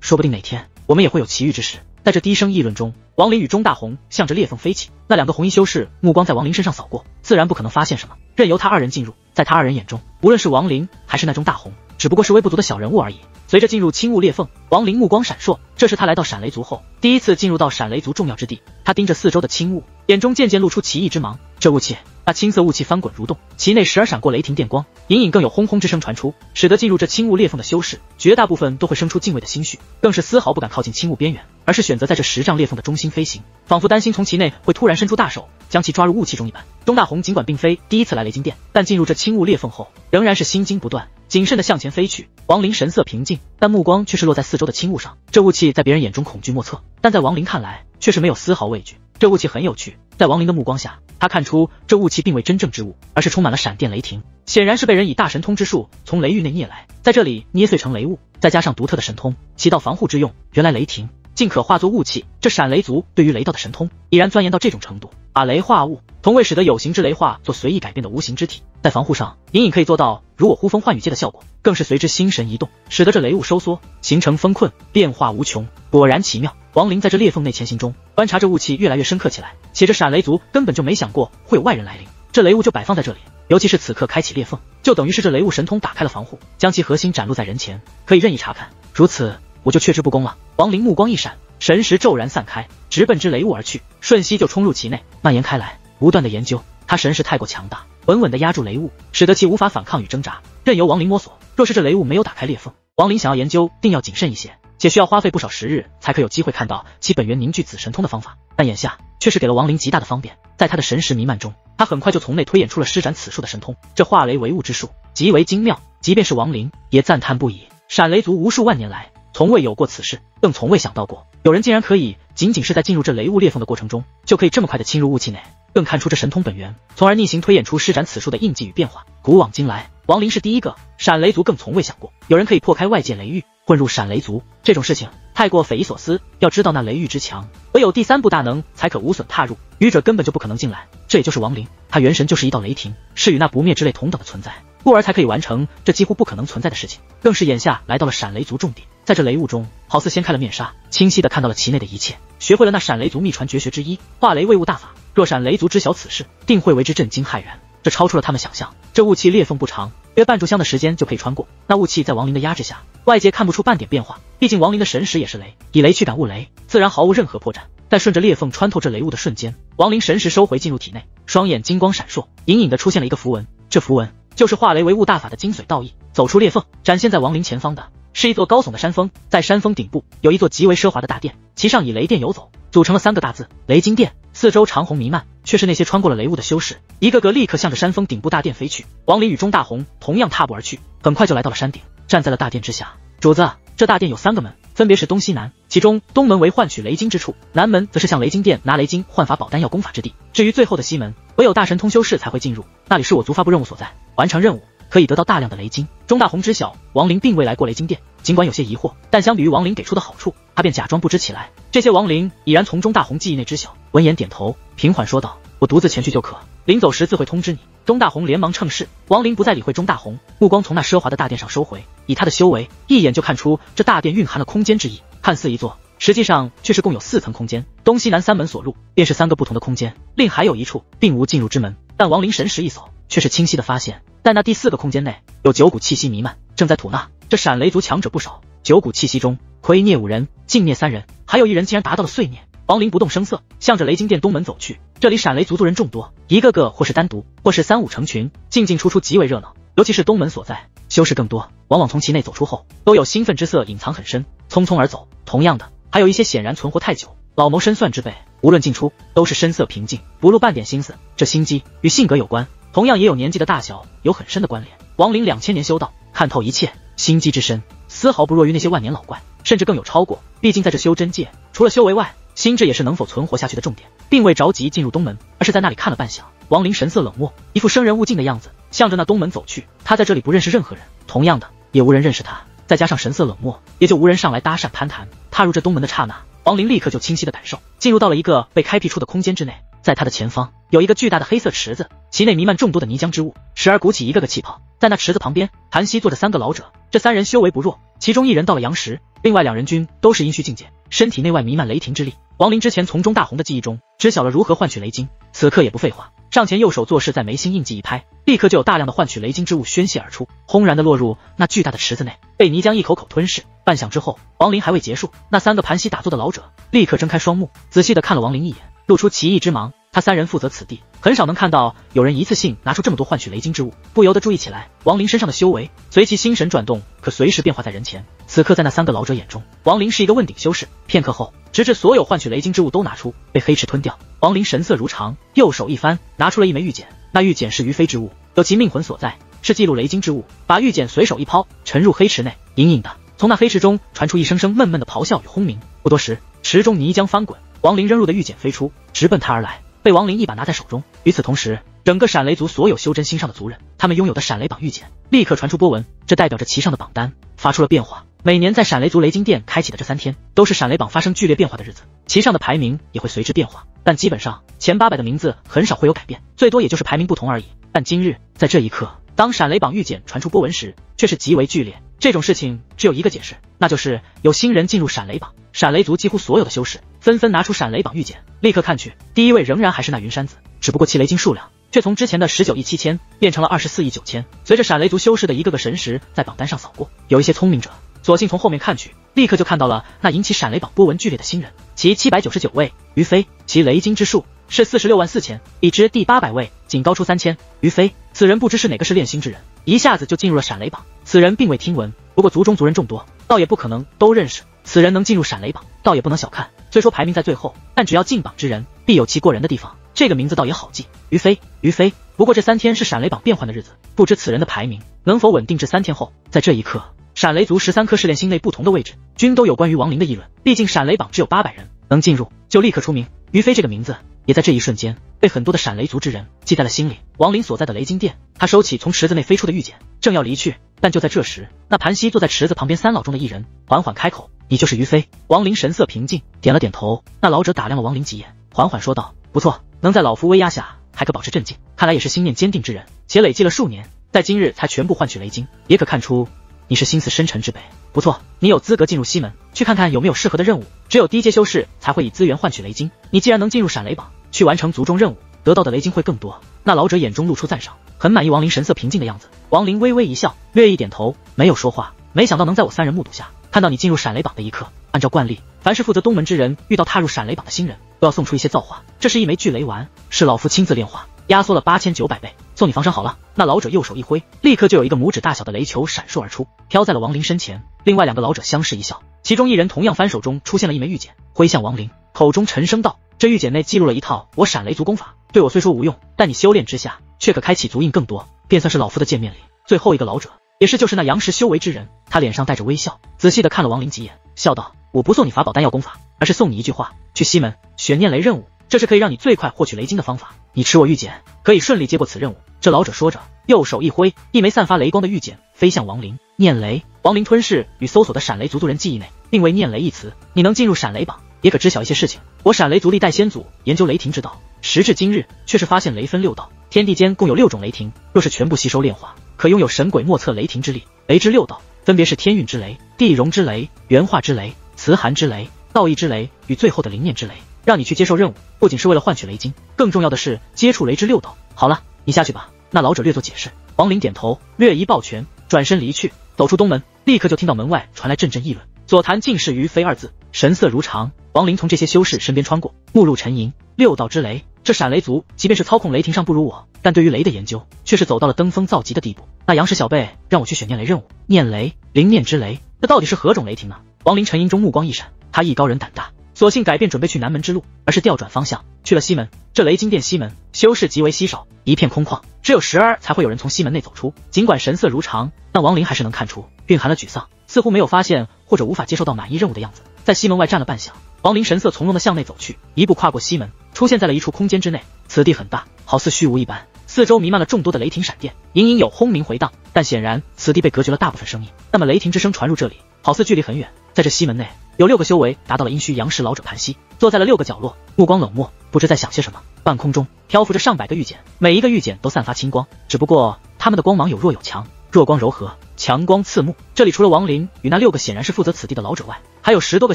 说不定哪天我们也会有奇遇之时。在这低声议论中，王林与钟大红向着裂缝飞起。那两个红衣修士目光在王林身上扫过，自然不可能发现什么，任由他二人进入。在他二人眼中，无论是王林还是那钟大红，只不过是微不足的小人物而已。随着进入青雾裂缝，王林目光闪烁，这是他来到闪雷族后第一次进入到闪雷族重要之地。他盯着四周的青雾，眼中渐渐露出奇异之芒。这雾气。那青色雾气翻滚蠕动，其内时而闪过雷霆电光，隐隐更有轰轰之声传出，使得进入这青雾裂缝的修士，绝大部分都会生出敬畏的心绪，更是丝毫不敢靠近青雾边缘，而是选择在这十丈裂缝的中心飞行，仿佛担心从其内会突然伸出大手将其抓入雾气中一般。钟大红尽管并非第一次来雷金殿，但进入这青雾裂缝后，仍然是心惊不断，谨慎的向前飞去。王林神色平静，但目光却是落在四周的青雾上。这雾气在别人眼中恐惧莫测，但在王林看来却是没有丝毫畏惧。这雾气很有趣，在王林的目光下。他看出这雾气并未真正之雾，而是充满了闪电雷霆，显然是被人以大神通之术从雷域内捏来，在这里捏碎成雷雾，再加上独特的神通，起到防护之用。原来雷霆竟可化作雾气，这闪雷族对于雷道的神通已然钻研到这种程度，把雷化雾，从未使得有形之雷化作随意改变的无形之体，在防护上隐隐可以做到如我呼风唤雨界的效果，更是随之心神一动，使得这雷雾收缩，形成风困，变化无穷，果然奇妙。王林在这裂缝内前行中，观察着雾气越来越深刻起来。且这闪雷族根本就没想过会有外人来临，这雷雾就摆放在这里，尤其是此刻开启裂缝，就等于是这雷雾神通打开了防护，将其核心展露在人前，可以任意查看。如此，我就却之不恭了。王林目光一闪，神识骤然散开，直奔之雷雾而去，瞬息就冲入其内，蔓延开来，不断的研究。他神识太过强大，稳稳的压住雷雾，使得其无法反抗与挣扎，任由王林摸索。若是这雷雾没有打开裂缝，王林想要研究，定要谨慎一些。且需要花费不少时日，才可有机会看到其本源凝聚紫神通的方法。但眼下却是给了王林极大的方便，在他的神识弥漫中，他很快就从内推演出了施展此术的神通。这化雷为雾之术极为精妙，即便是王林也赞叹不已。闪雷族无数万年来从未有过此事，更从未想到过有人竟然可以仅仅是在进入这雷雾裂缝的过程中，就可以这么快的侵入雾气内，更看出这神通本源，从而逆行推演出施展此术的印记与变化。古往今来，王林是第一个，闪雷族更从未想过有人可以破开外界雷域。混入闪雷族这种事情太过匪夷所思。要知道那雷域之强，唯有第三步大能才可无损踏入，愚者根本就不可能进来。这也就是亡灵，他元神就是一道雷霆，是与那不灭之类同等的存在，故而才可以完成这几乎不可能存在的事情。更是眼下来到了闪雷族重点，在这雷雾中，好似掀开了面纱，清晰的看到了其内的一切，学会了那闪雷族秘传绝学之一化雷为雾大法。若闪雷族知晓此事，定会为之震惊骇然。这超出了他们想象。这雾气裂缝不长，约半炷香的时间就可以穿过。那雾气在亡灵的压制下。外界看不出半点变化，毕竟亡灵的神识也是雷，以雷驱赶雾雷，自然毫无任何破绽。但顺着裂缝穿透这雷雾的瞬间，亡灵神识收回进入体内，双眼金光闪烁，隐隐的出现了一个符文。这符文就是化雷为雾大法的精髓道义。走出裂缝，展现在王林前方的是一座高耸的山峰，在山峰顶部有一座极为奢华的大殿，其上以雷电游走，组成了三个大字雷金殿。四周长虹弥漫，却是那些穿过了雷雾的修士，一个个立刻向着山峰顶部大殿飞去。王林与钟大红同样踏步而去，很快就来到了山顶。站在了大殿之下，主子，这大殿有三个门，分别是东西南，其中东门为换取雷晶之处，南门则是向雷晶殿拿雷晶换法宝丹药功法之地。至于最后的西门，唯有大神通修士才会进入，那里是我族发布任务所在，完成任务可以得到大量的雷晶。钟大红知晓王林并未来过雷晶殿，尽管有些疑惑，但相比于王林给出的好处，他便假装不知起来。这些亡灵已然从钟大红记忆内知晓，闻言点头，平缓说道：“我独自前去就可，临走时自会通知你。”钟大红连忙称是，王林不再理会钟大红，目光从那奢华的大殿上收回。以他的修为，一眼就看出这大殿蕴含了空间之意，看似一座，实际上却是共有四层空间，东西南三门锁入，便是三个不同的空间。另还有一处并无进入之门，但王林神识一扫，却是清晰的发现，在那第四个空间内有九股气息弥漫，正在吐纳。这闪雷族强者不少，九股气息中亏灭五人，净灭三人，还有一人竟然达到了碎念。王林不动声色，向着雷金殿东门走去。这里闪雷族族人众多，一个个或是单独，或是三五成群，进进出出极为热闹。尤其是东门所在，修士更多，往往从其内走出后，都有兴奋之色隐藏很深，匆匆而走。同样的，还有一些显然存活太久、老谋深算之辈，无论进出都是身色平静，不露半点心思。这心机与性格有关，同样也有年纪的大小有很深的关联。王林两千年修道，看透一切，心机之深，丝毫不弱于那些万年老怪，甚至更有超过。毕竟在这修真界，除了修为外，心智也是能否存活下去的重点，并未着急进入东门，而是在那里看了半晌。王林神色冷漠，一副生人勿近的样子，向着那东门走去。他在这里不认识任何人，同样的，也无人认识他。再加上神色冷漠，也就无人上来搭讪攀谈。踏入这东门的刹那，王林立刻就清晰的感受，进入到了一个被开辟出的空间之内，在他的前方有一个巨大的黑色池子，其内弥漫众多的泥浆之物，时而鼓起一个个气泡。在那池子旁边，盘膝坐着三个老者，这三人修为不弱，其中一人到了阳时，另外两人均都是阴虚境界，身体内外弥漫雷霆之力。王林之前从中大红的记忆中知晓了如何换取雷晶，此刻也不废话，上前右手做势，在眉心印记一拍，立刻就有大量的换取雷晶之物宣泄而出，轰然的落入那巨大的池子内，被泥浆一口口吞噬。半响之后，王林还未结束，那三个盘膝打坐的老者立刻睁开双目，仔细的看了王林一眼，露出奇异之芒。他三人负责此地，很少能看到有人一次性拿出这么多换取雷晶之物，不由得注意起来王林身上的修为，随其心神转动，可随时变化在人前。此刻在那三个老者眼中，王林是一个问鼎修士。片刻后，直至所有换取雷晶之物都拿出，被黑池吞掉。王林神色如常，右手一翻，拿出了一枚玉简。那玉简是于飞之物，有其命魂所在，是记录雷晶之物。把玉简随手一抛，沉入黑池内，隐隐的。从那黑池中传出一声声闷闷的咆哮与轰鸣。不多时，池中泥浆翻滚，王林扔入的玉简飞出，直奔他而来，被王林一把拿在手中。与此同时，整个闪雷族所有修真心上的族人，他们拥有的闪雷榜玉简立刻传出波纹，这代表着其上的榜单发出了变化。每年在闪雷族雷金殿开启的这三天，都是闪雷榜发生剧烈变化的日子，其上的排名也会随之变化。但基本上前八百的名字很少会有改变，最多也就是排名不同而已。但今日在这一刻，当闪雷榜玉简传出波纹时，却是极为剧烈。这种事情只有一个解释，那就是有新人进入闪雷榜。闪雷族几乎所有的修士纷纷拿出闪雷榜玉简，立刻看去，第一位仍然还是那云山子，只不过其雷晶数量却从之前的十九亿七千变成了二十四亿九千。随着闪雷族修士的一个个神识在榜单上扫过，有一些聪明者索性从后面看去，立刻就看到了那引起闪雷榜波纹剧烈的新人，其七百九十九位于飞，其雷晶之数是四十六万四千，已知第八百位仅高出三千。于飞，此人不知是哪个是炼心之人，一下子就进入了闪雷榜。此人并未听闻，不过族中族人众多，倒也不可能都认识。此人能进入闪雷榜，倒也不能小看。虽说排名在最后，但只要进榜之人，必有其过人的地方。这个名字倒也好记，于飞，于飞。不过这三天是闪雷榜变换的日子，不知此人的排名能否稳定至三天后。在这一刻，闪雷族十三颗试炼星内不同的位置，均都有关于亡灵的议论。毕竟闪雷榜只有八百人能进入，就立刻出名。于飞这个名字。也在这一瞬间被很多的闪雷族之人记在了心里。王林所在的雷金殿，他收起从池子内飞出的玉简，正要离去，但就在这时，那盘膝坐在池子旁边三老中的一人缓缓开口：“你就是于飞。”王林神色平静，点了点头。那老者打量了王林几眼，缓缓说道：“不错，能在老夫威压下还可保持镇静，看来也是心念坚定之人，且累计了数年，在今日才全部换取雷晶，也可看出你是心思深沉之辈。不错，你有资格进入西门，去看看有没有适合的任务。只有低阶修士才会以资源换取雷晶，你既然能进入闪雷榜。”去完成族中任务，得到的雷晶会更多。那老者眼中露出赞赏，很满意王林神色平静的样子。王林微微一笑，略一点头，没有说话。没想到能在我三人目睹下，看到你进入闪雷榜的一刻。按照惯例，凡是负责东门之人，遇到踏入闪雷榜的新人，都要送出一些造化。这是一枚聚雷丸，是老夫亲自炼化，压缩了八千九百倍，送你防身好了。那老者右手一挥，立刻就有一个拇指大小的雷球闪烁而出，飘在了王林身前。另外两个老者相视一笑，其中一人同样翻手中出现了一枚玉简，挥向王林，口中沉声道。这玉简内记录了一套我闪雷族功法，对我虽说无用，但你修炼之下，却可开启足印更多，便算是老夫的见面礼。最后一个老者，也是就是那阳石修为之人，他脸上带着微笑，仔细的看了王林几眼，笑道：“我不送你法宝丹药功法，而是送你一句话，去西门选念雷任务，这是可以让你最快获取雷晶的方法。你持我玉简，可以顺利接过此任务。”这老者说着，右手一挥，一枚散发雷光的玉简飞向王林。念雷，王林吞噬与搜索的闪雷族族人记忆内，并未念雷一词。你能进入闪雷榜？也可知晓一些事情。我闪雷族历代先祖研究雷霆之道，时至今日，却是发现雷分六道，天地间共有六种雷霆。若是全部吸收炼化，可拥有神鬼莫测雷霆之力。雷之六道，分别是天运之雷、地融之雷、元化之雷、慈寒之雷、道义之雷与最后的灵念之雷。让你去接受任务，不仅是为了换取雷晶，更重要的是接触雷之六道。好了，你下去吧。那老者略作解释。王林点头，略一抱拳，转身离去。走出东门，立刻就听到门外传来阵阵议论。左谈尽是于飞二字，神色如常。王林从这些修士身边穿过，目露沉吟。六道之雷，这闪雷族即便是操控雷霆上不如我，但对于雷的研究却是走到了登峰造极的地步。那杨氏小辈让我去选念雷任务，念雷灵念之雷，这到底是何种雷霆呢？王林沉吟中目光一闪，他艺高人胆大，索性改变准备去南门之路，而是调转方向去了西门。这雷金殿西门修士极为稀少，一片空旷，只有时而才会有人从西门内走出。尽管神色如常，但王林还是能看出蕴含了沮丧，似乎没有发现或者无法接受到满意任务的样子。在西门外站了半晌。王林神色从容的向内走去，一步跨过西门，出现在了一处空间之内。此地很大，好似虚无一般，四周弥漫了众多的雷霆闪电，隐隐有轰鸣回荡。但显然此地被隔绝了大部分声音。那么雷霆之声传入这里，好似距离很远。在这西门内，有六个修为达到了阴虚阳实老者盘膝，坐在了六个角落，目光冷漠，不知在想些什么。半空中漂浮着上百个玉简，每一个玉简都散发青光，只不过他们的光芒有弱有强，弱光柔和，强光刺目。这里除了王林与那六个显然是负责此地的老者外，还有十多个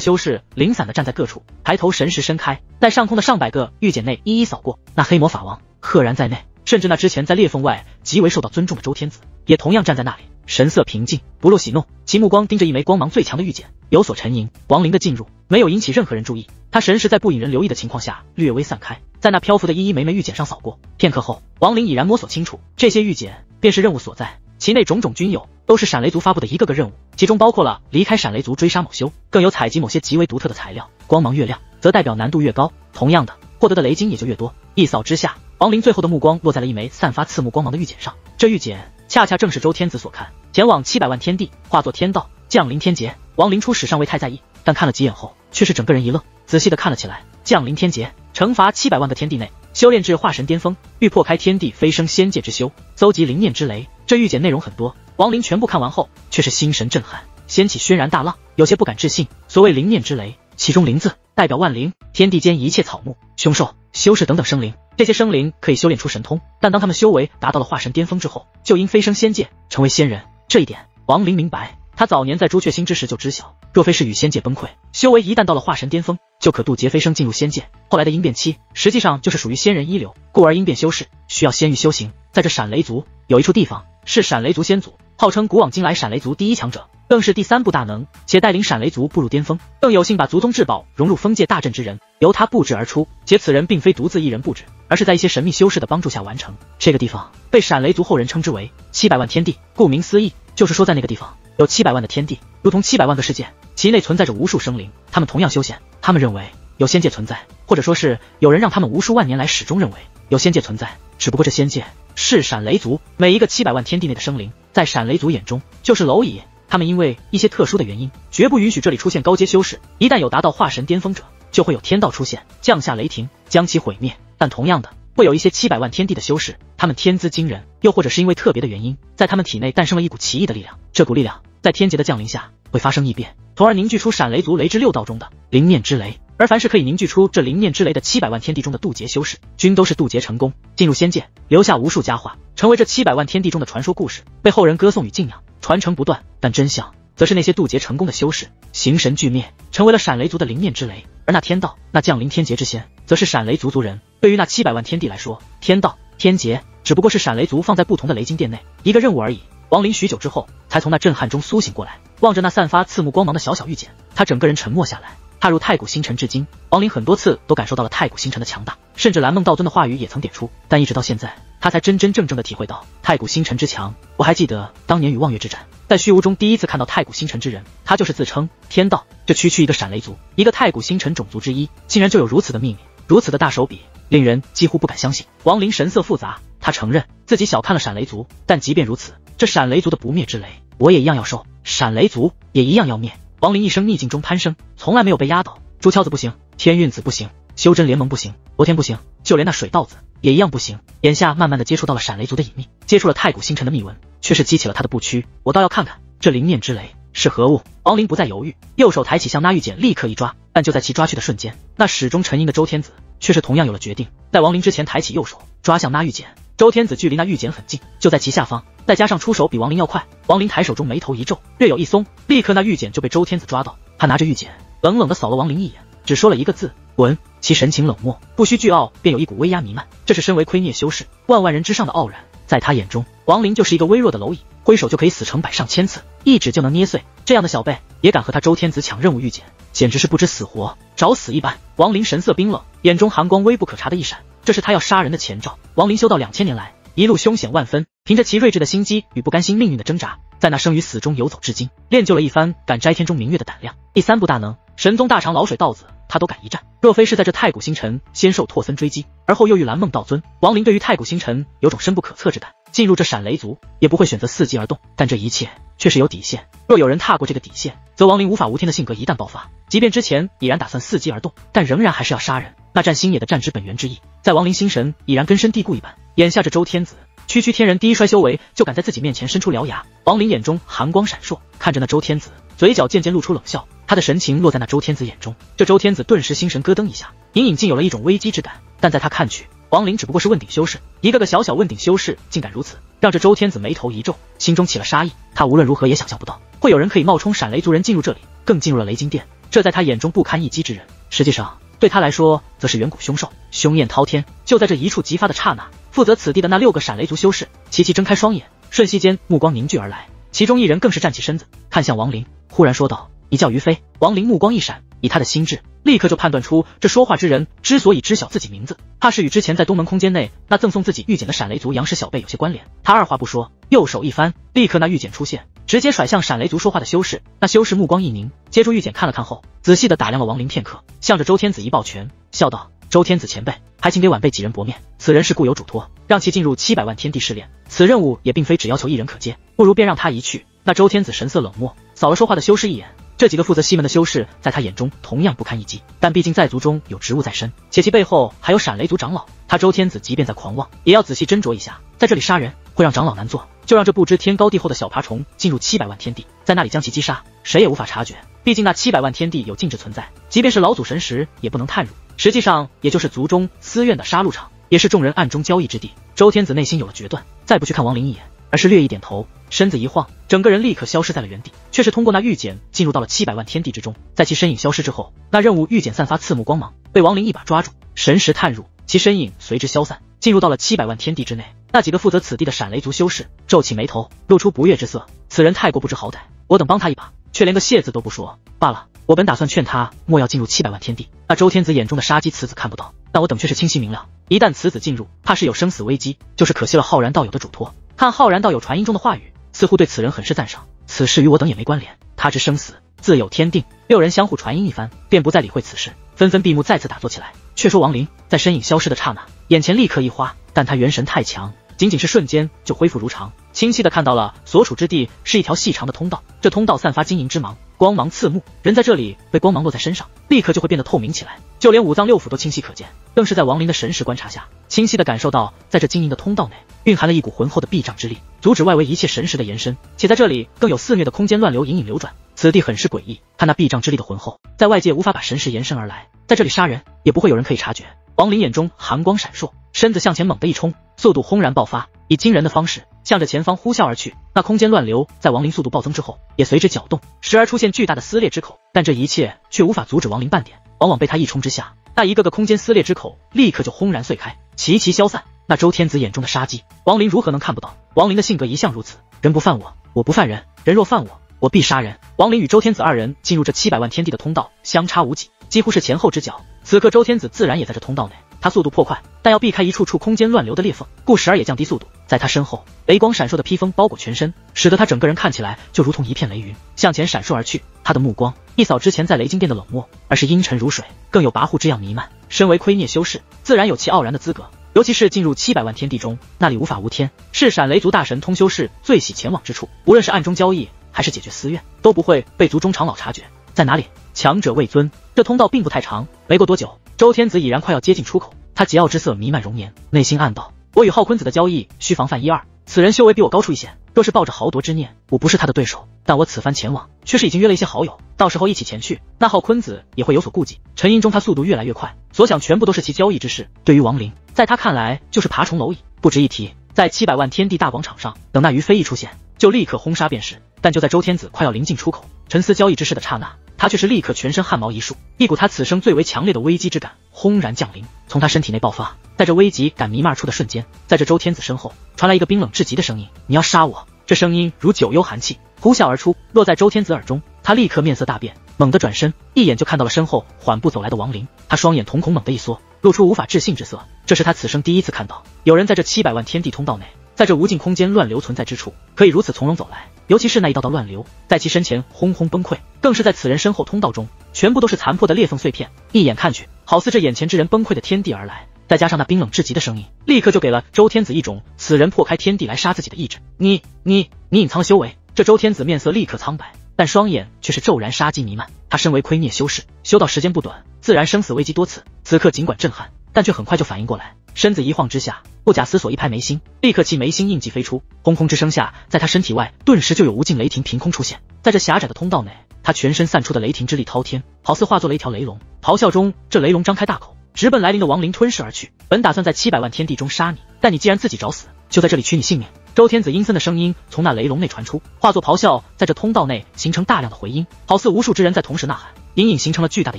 修士零散的站在各处，抬头神识伸开，在上空的上百个玉简内一一扫过。那黑魔法王赫然在内，甚至那之前在裂缝外极为受到尊重的周天子，也同样站在那里。神色平静，不露喜怒，其目光盯着一枚光芒最强的玉简，有所沉吟。王林的进入没有引起任何人注意，他神识在不引人留意的情况下略微散开，在那漂浮的一一枚枚玉简上扫过。片刻后，王林已然摸索清楚，这些玉简便是任务所在，其内种种均有，都是闪雷族发布的一个个任务，其中包括了离开闪雷族追杀某修，更有采集某些极为独特的材料。光芒越亮，则代表难度越高，同样的，获得的雷金也就越多。一扫之下，王林最后的目光落在了一枚散发刺目光芒的玉简上，这玉简。恰恰正是周天子所看，前往七百万天地，化作天道，降临天劫。王林初始尚未太在意，但看了几眼后，却是整个人一愣，仔细的看了起来。降临天劫，惩罚七百万个天地内修炼至化神巅峰，欲破开天地飞升仙界之修，搜集灵念之雷。这玉简内容很多，王林全部看完后，却是心神震撼，掀起轩然大浪，有些不敢置信。所谓灵念之雷，其中灵字代表万灵，天地间一切草木、凶兽、修士等等生灵。这些生灵可以修炼出神通，但当他们修为达到了化神巅峰之后，就因飞升仙界，成为仙人。这一点，王林明白。他早年在朱雀星之时就知晓，若非是与仙界崩溃，修为一旦到了化神巅峰，就可渡劫飞升进入仙界。后来的应变期，实际上就是属于仙人一流，故而应变修士需要仙域修行。在这闪雷族有一处地方，是闪雷族先祖，号称古往今来闪雷族第一强者。更是第三部大能，且带领闪雷族步入巅峰，更有幸把族宗至宝融入封界大阵之人，由他布置而出。且此人并非独自一人布置，而是在一些神秘修士的帮助下完成。这个地方被闪雷族后人称之为七百万天地，顾名思义，就是说在那个地方有七百万的天地，如同七百万个世界，其内存在着无数生灵，他们同样修仙。他们认为有仙界存在，或者说是有人让他们无数万年来始终认为有仙界存在。只不过这仙界是闪雷族，每一个七百万天地内的生灵，在闪雷族眼中就是蝼蚁。他们因为一些特殊的原因，绝不允许这里出现高阶修士。一旦有达到化神巅峰者，就会有天道出现，降下雷霆，将其毁灭。但同样的，会有一些七百万天地的修士，他们天资惊人，又或者是因为特别的原因，在他们体内诞生了一股奇异的力量。这股力量在天劫的降临下会发生异变，从而凝聚出闪雷族雷之六道中的灵念之雷。而凡是可以凝聚出这灵念之雷的七百万天地中的渡劫修士，均都是渡劫成功，进入仙界，留下无数佳话，成为这七百万天地中的传说故事，被后人歌颂与敬仰。传承不断，但真相则是那些渡劫成功的修士形神俱灭，成为了闪雷族的灵念之雷。而那天道，那降临天劫之仙，则是闪雷族族人。对于那七百万天地来说，天道、天劫只不过是闪雷族放在不同的雷金殿内一个任务而已。王林许久之后，才从那震撼中苏醒过来，望着那散发刺目光芒的小小玉简，他整个人沉默下来。踏入太古星辰至今，王林很多次都感受到了太古星辰的强大，甚至蓝梦道尊的话语也曾点出，但一直到现在，他才真真正正的体会到太古星辰之强。我还记得当年与望月之战，在虚无中第一次看到太古星辰之人，他就是自称天道。这区区一个闪雷族，一个太古星辰种族之一，竟然就有如此的秘密，如此的大手笔，令人几乎不敢相信。王林神色复杂，他承认自己小看了闪雷族，但即便如此，这闪雷族的不灭之雷，我也一样要受，闪雷族也一样要灭。王林一生逆境中攀升，从来没有被压倒。朱敲子不行，天运子不行，修真联盟不行，罗天不行，就连那水稻子也一样不行。眼下慢慢的接触到了闪雷族的隐秘，接触了太古星辰的秘闻，却是激起了他的不屈。我倒要看看这灵念之雷是何物。王林不再犹豫，右手抬起向那玉简立刻一抓，但就在其抓去的瞬间，那始终沉吟的周天子却是同样有了决定。在王林之前抬起右手抓向那玉简，周天子距离那玉简很近，就在其下方。再加上出手比王林要快，王林抬手中眉头一皱，略有一松，立刻那玉简就被周天子抓到。他拿着玉简，冷冷的扫了王林一眼，只说了一个字：滚。其神情冷漠，不需倨傲，便有一股威压弥漫。这是身为亏孽修士，万万人之上的傲然。在他眼中，王林就是一个微弱的蝼蚁，挥手就可以死成百上千次，一指就能捏碎。这样的小辈也敢和他周天子抢任务玉简，简直是不知死活，找死一般。王林神色冰冷，眼中寒光微不可察的一闪，这是他要杀人的前兆。王林修道两千年来。一路凶险万分，凭着其睿智的心机与不甘心命运的挣扎，在那生与死中游走至今，练就了一番敢摘天中明月的胆量。第三部大能，神宗大长老水道子，他都敢一战。若非是在这太古星辰先受拓森追击，而后又遇蓝梦道尊，王林对于太古星辰有种深不可测之感。进入这闪雷族，也不会选择伺机而动。但这一切却是有底线，若有人踏过这个底线，则王林无法无天的性格一旦爆发，即便之前已然打算伺机而动，但仍然还是要杀人。那战星野的战之本源之意，在亡灵心神已然根深蒂固一般。眼下这周天子区区天人第一衰修为，就敢在自己面前伸出獠牙。王林眼中寒光闪烁，看着那周天子，嘴角渐渐露出冷笑。他的神情落在那周天子眼中，这周天子顿时心神咯噔一下，隐隐竟有了一种危机之感。但在他看去，亡灵只不过是问鼎修士，一个个小小问鼎修士竟敢如此，让这周天子眉头一皱，心中起了杀意。他无论如何也想象不到，会有人可以冒充闪雷族人进入这里，更进入了雷金殿，这在他眼中不堪一击之人，实际上对他来说，则是远古凶兽，凶焰滔天。就在这一触即发的刹那，负责此地的那六个闪雷族修士齐齐睁开双眼，瞬息间目光凝聚而来。其中一人更是站起身子，看向王林，忽然说道：“你叫于飞。”王林目光一闪，以他的心智，立刻就判断出这说话之人之所以知晓自己名字，怕是与之前在东门空间内那赠送自己玉简的闪雷族杨氏小辈有些关联。他二话不说，右手一翻，立刻那玉简出现，直接甩向闪雷族说话的修士。那修士目光一凝，接住玉简看了看后，仔细的打量了王林片刻，向着周天子一抱拳，笑道。周天子前辈，还请给晚辈几人薄面。此人是故有嘱托，让其进入七百万天地试炼。此任务也并非只要求一人可接，不如便让他一去。那周天子神色冷漠，扫了说话的修士一眼。这几个负责西门的修士，在他眼中同样不堪一击。但毕竟在族中有职务在身，且其背后还有闪雷族长老，他周天子即便再狂妄，也要仔细斟酌一下。在这里杀人，会让长老难做。就让这不知天高地厚的小爬虫进入七百万天地，在那里将其击杀，谁也无法察觉。毕竟那七百万天地有禁制存在，即便是老祖神识也不能探入。实际上，也就是族中私院的杀戮场，也是众人暗中交易之地。周天子内心有了决断，再不去看王林一眼，而是略一点头，身子一晃，整个人立刻消失在了原地，却是通过那玉简进入到了七百万天地之中。在其身影消失之后，那任务玉简散发刺目光芒，被王林一把抓住，神识探入，其身影随之消散，进入到了七百万天地之内。那几个负责此地的闪雷族修士皱起眉头，露出不悦之色。此人太过不知好歹，我等帮他一把，却连个谢字都不说，罢了。我本打算劝他莫要进入七百万天地，那周天子眼中的杀机，此子看不到，但我等却是清晰明了，一旦此子进入，怕是有生死危机，就是可惜了浩然道友的嘱托。看浩然道友传音中的话语，似乎对此人很是赞赏。此事与我等也没关联，他之生死自有天定。六人相互传音一番，便不再理会此事，纷纷闭目再次打坐起来。却说王林在身影消失的刹那，眼前立刻一花，但他元神太强。仅仅是瞬间就恢复如常，清晰的看到了所处之地是一条细长的通道，这通道散发晶莹之芒，光芒刺目，人在这里被光芒落在身上，立刻就会变得透明起来，就连五脏六腑都清晰可见。更是在亡灵的神识观察下，清晰的感受到，在这晶莹的通道内蕴含了一股浑厚的壁障之力，阻止外围一切神识的延伸，且在这里更有肆虐的空间乱流隐隐流转，此地很是诡异。看那壁障之力的浑厚，在外界无法把神识延伸而来，在这里杀人也不会有人可以察觉。亡灵眼中寒光闪烁，身子向前猛地一冲。速度轰然爆发，以惊人的方式向着前方呼啸而去。那空间乱流在亡灵速度暴增之后，也随之搅动，时而出现巨大的撕裂之口。但这一切却无法阻止亡灵半点，往往被他一冲之下，那一个个空间撕裂之口立刻就轰然碎开，齐齐消散。那周天子眼中的杀机，亡灵如何能看不到？亡灵的性格一向如此，人不犯我，我不犯人；人若犯我，我必杀人。亡灵与周天子二人进入这七百万天地的通道，相差无几，几乎是前后之角。此刻周天子自然也在这通道内。他速度破快，但要避开一处处空间乱流的裂缝，故时而也降低速度。在他身后，雷光闪烁的披风包裹全身，使得他整个人看起来就如同一片雷云，向前闪烁而去。他的目光一扫之前在雷金殿的冷漠，而是阴沉如水，更有跋扈之样弥漫。身为窥孽修士，自然有其傲然的资格，尤其是进入七百万天地中，那里无法无天，是闪雷族大神通修士最喜前往之处。无论是暗中交易，还是解决私怨，都不会被族中长老察觉。在哪里？强者为尊。这通道并不太长，没过多久。周天子已然快要接近出口，他桀骜之色弥漫容颜，内心暗道：我与浩坤子的交易需防范一二。此人修为比我高出一些，若是抱着豪夺之念，我不是他的对手。但我此番前往，却是已经约了一些好友，到时候一起前去，那浩坤子也会有所顾忌。沉吟中，他速度越来越快，所想全部都是其交易之事。对于亡灵，在他看来就是爬虫蝼蚁，不值一提。在七百万天地大广场上，等那于飞一出现，就立刻轰杀便是。但就在周天子快要临近出口，沉思交易之事的刹那。他却是立刻全身汗毛一竖，一股他此生最为强烈的危机之感轰然降临，从他身体内爆发。在这危急感弥漫出的瞬间，在这周天子身后传来一个冰冷至极的声音：“你要杀我！”这声音如九幽寒气呼啸而出，落在周天子耳中。他立刻面色大变，猛地转身，一眼就看到了身后缓步走来的王林。他双眼瞳孔猛地一缩，露出无法置信之色。这是他此生第一次看到有人在这七百万天地通道内，在这无尽空间乱流存在之处，可以如此从容走来。尤其是那一道道乱流，在其身前轰轰崩溃，更是在此人身后通道中，全部都是残破的裂缝碎片。一眼看去，好似这眼前之人崩溃的天地而来。再加上那冰冷至极的声音，立刻就给了周天子一种此人破开天地来杀自己的意志。你你你隐藏了修为？这周天子面色立刻苍白，但双眼却是骤然杀机弥漫。他身为窥孽修士，修道时间不短，自然生死危机多次。此刻尽管震撼，但却很快就反应过来。身子一晃之下，不假思索一拍眉心，立刻其眉心印记飞出，轰轰之声下，在他身体外顿时就有无尽雷霆凭空出现。在这狭窄的通道内，他全身散出的雷霆之力滔天，好似化作了一条雷龙。咆哮中，这雷龙张开大口，直奔来临的亡灵吞噬而去。本打算在七百万天地中杀你，但你既然自己找死，就在这里取你性命。周天子阴森的声音从那雷龙内传出，化作咆哮，在这通道内形成大量的回音，好似无数之人在同时呐喊，隐隐形成了巨大的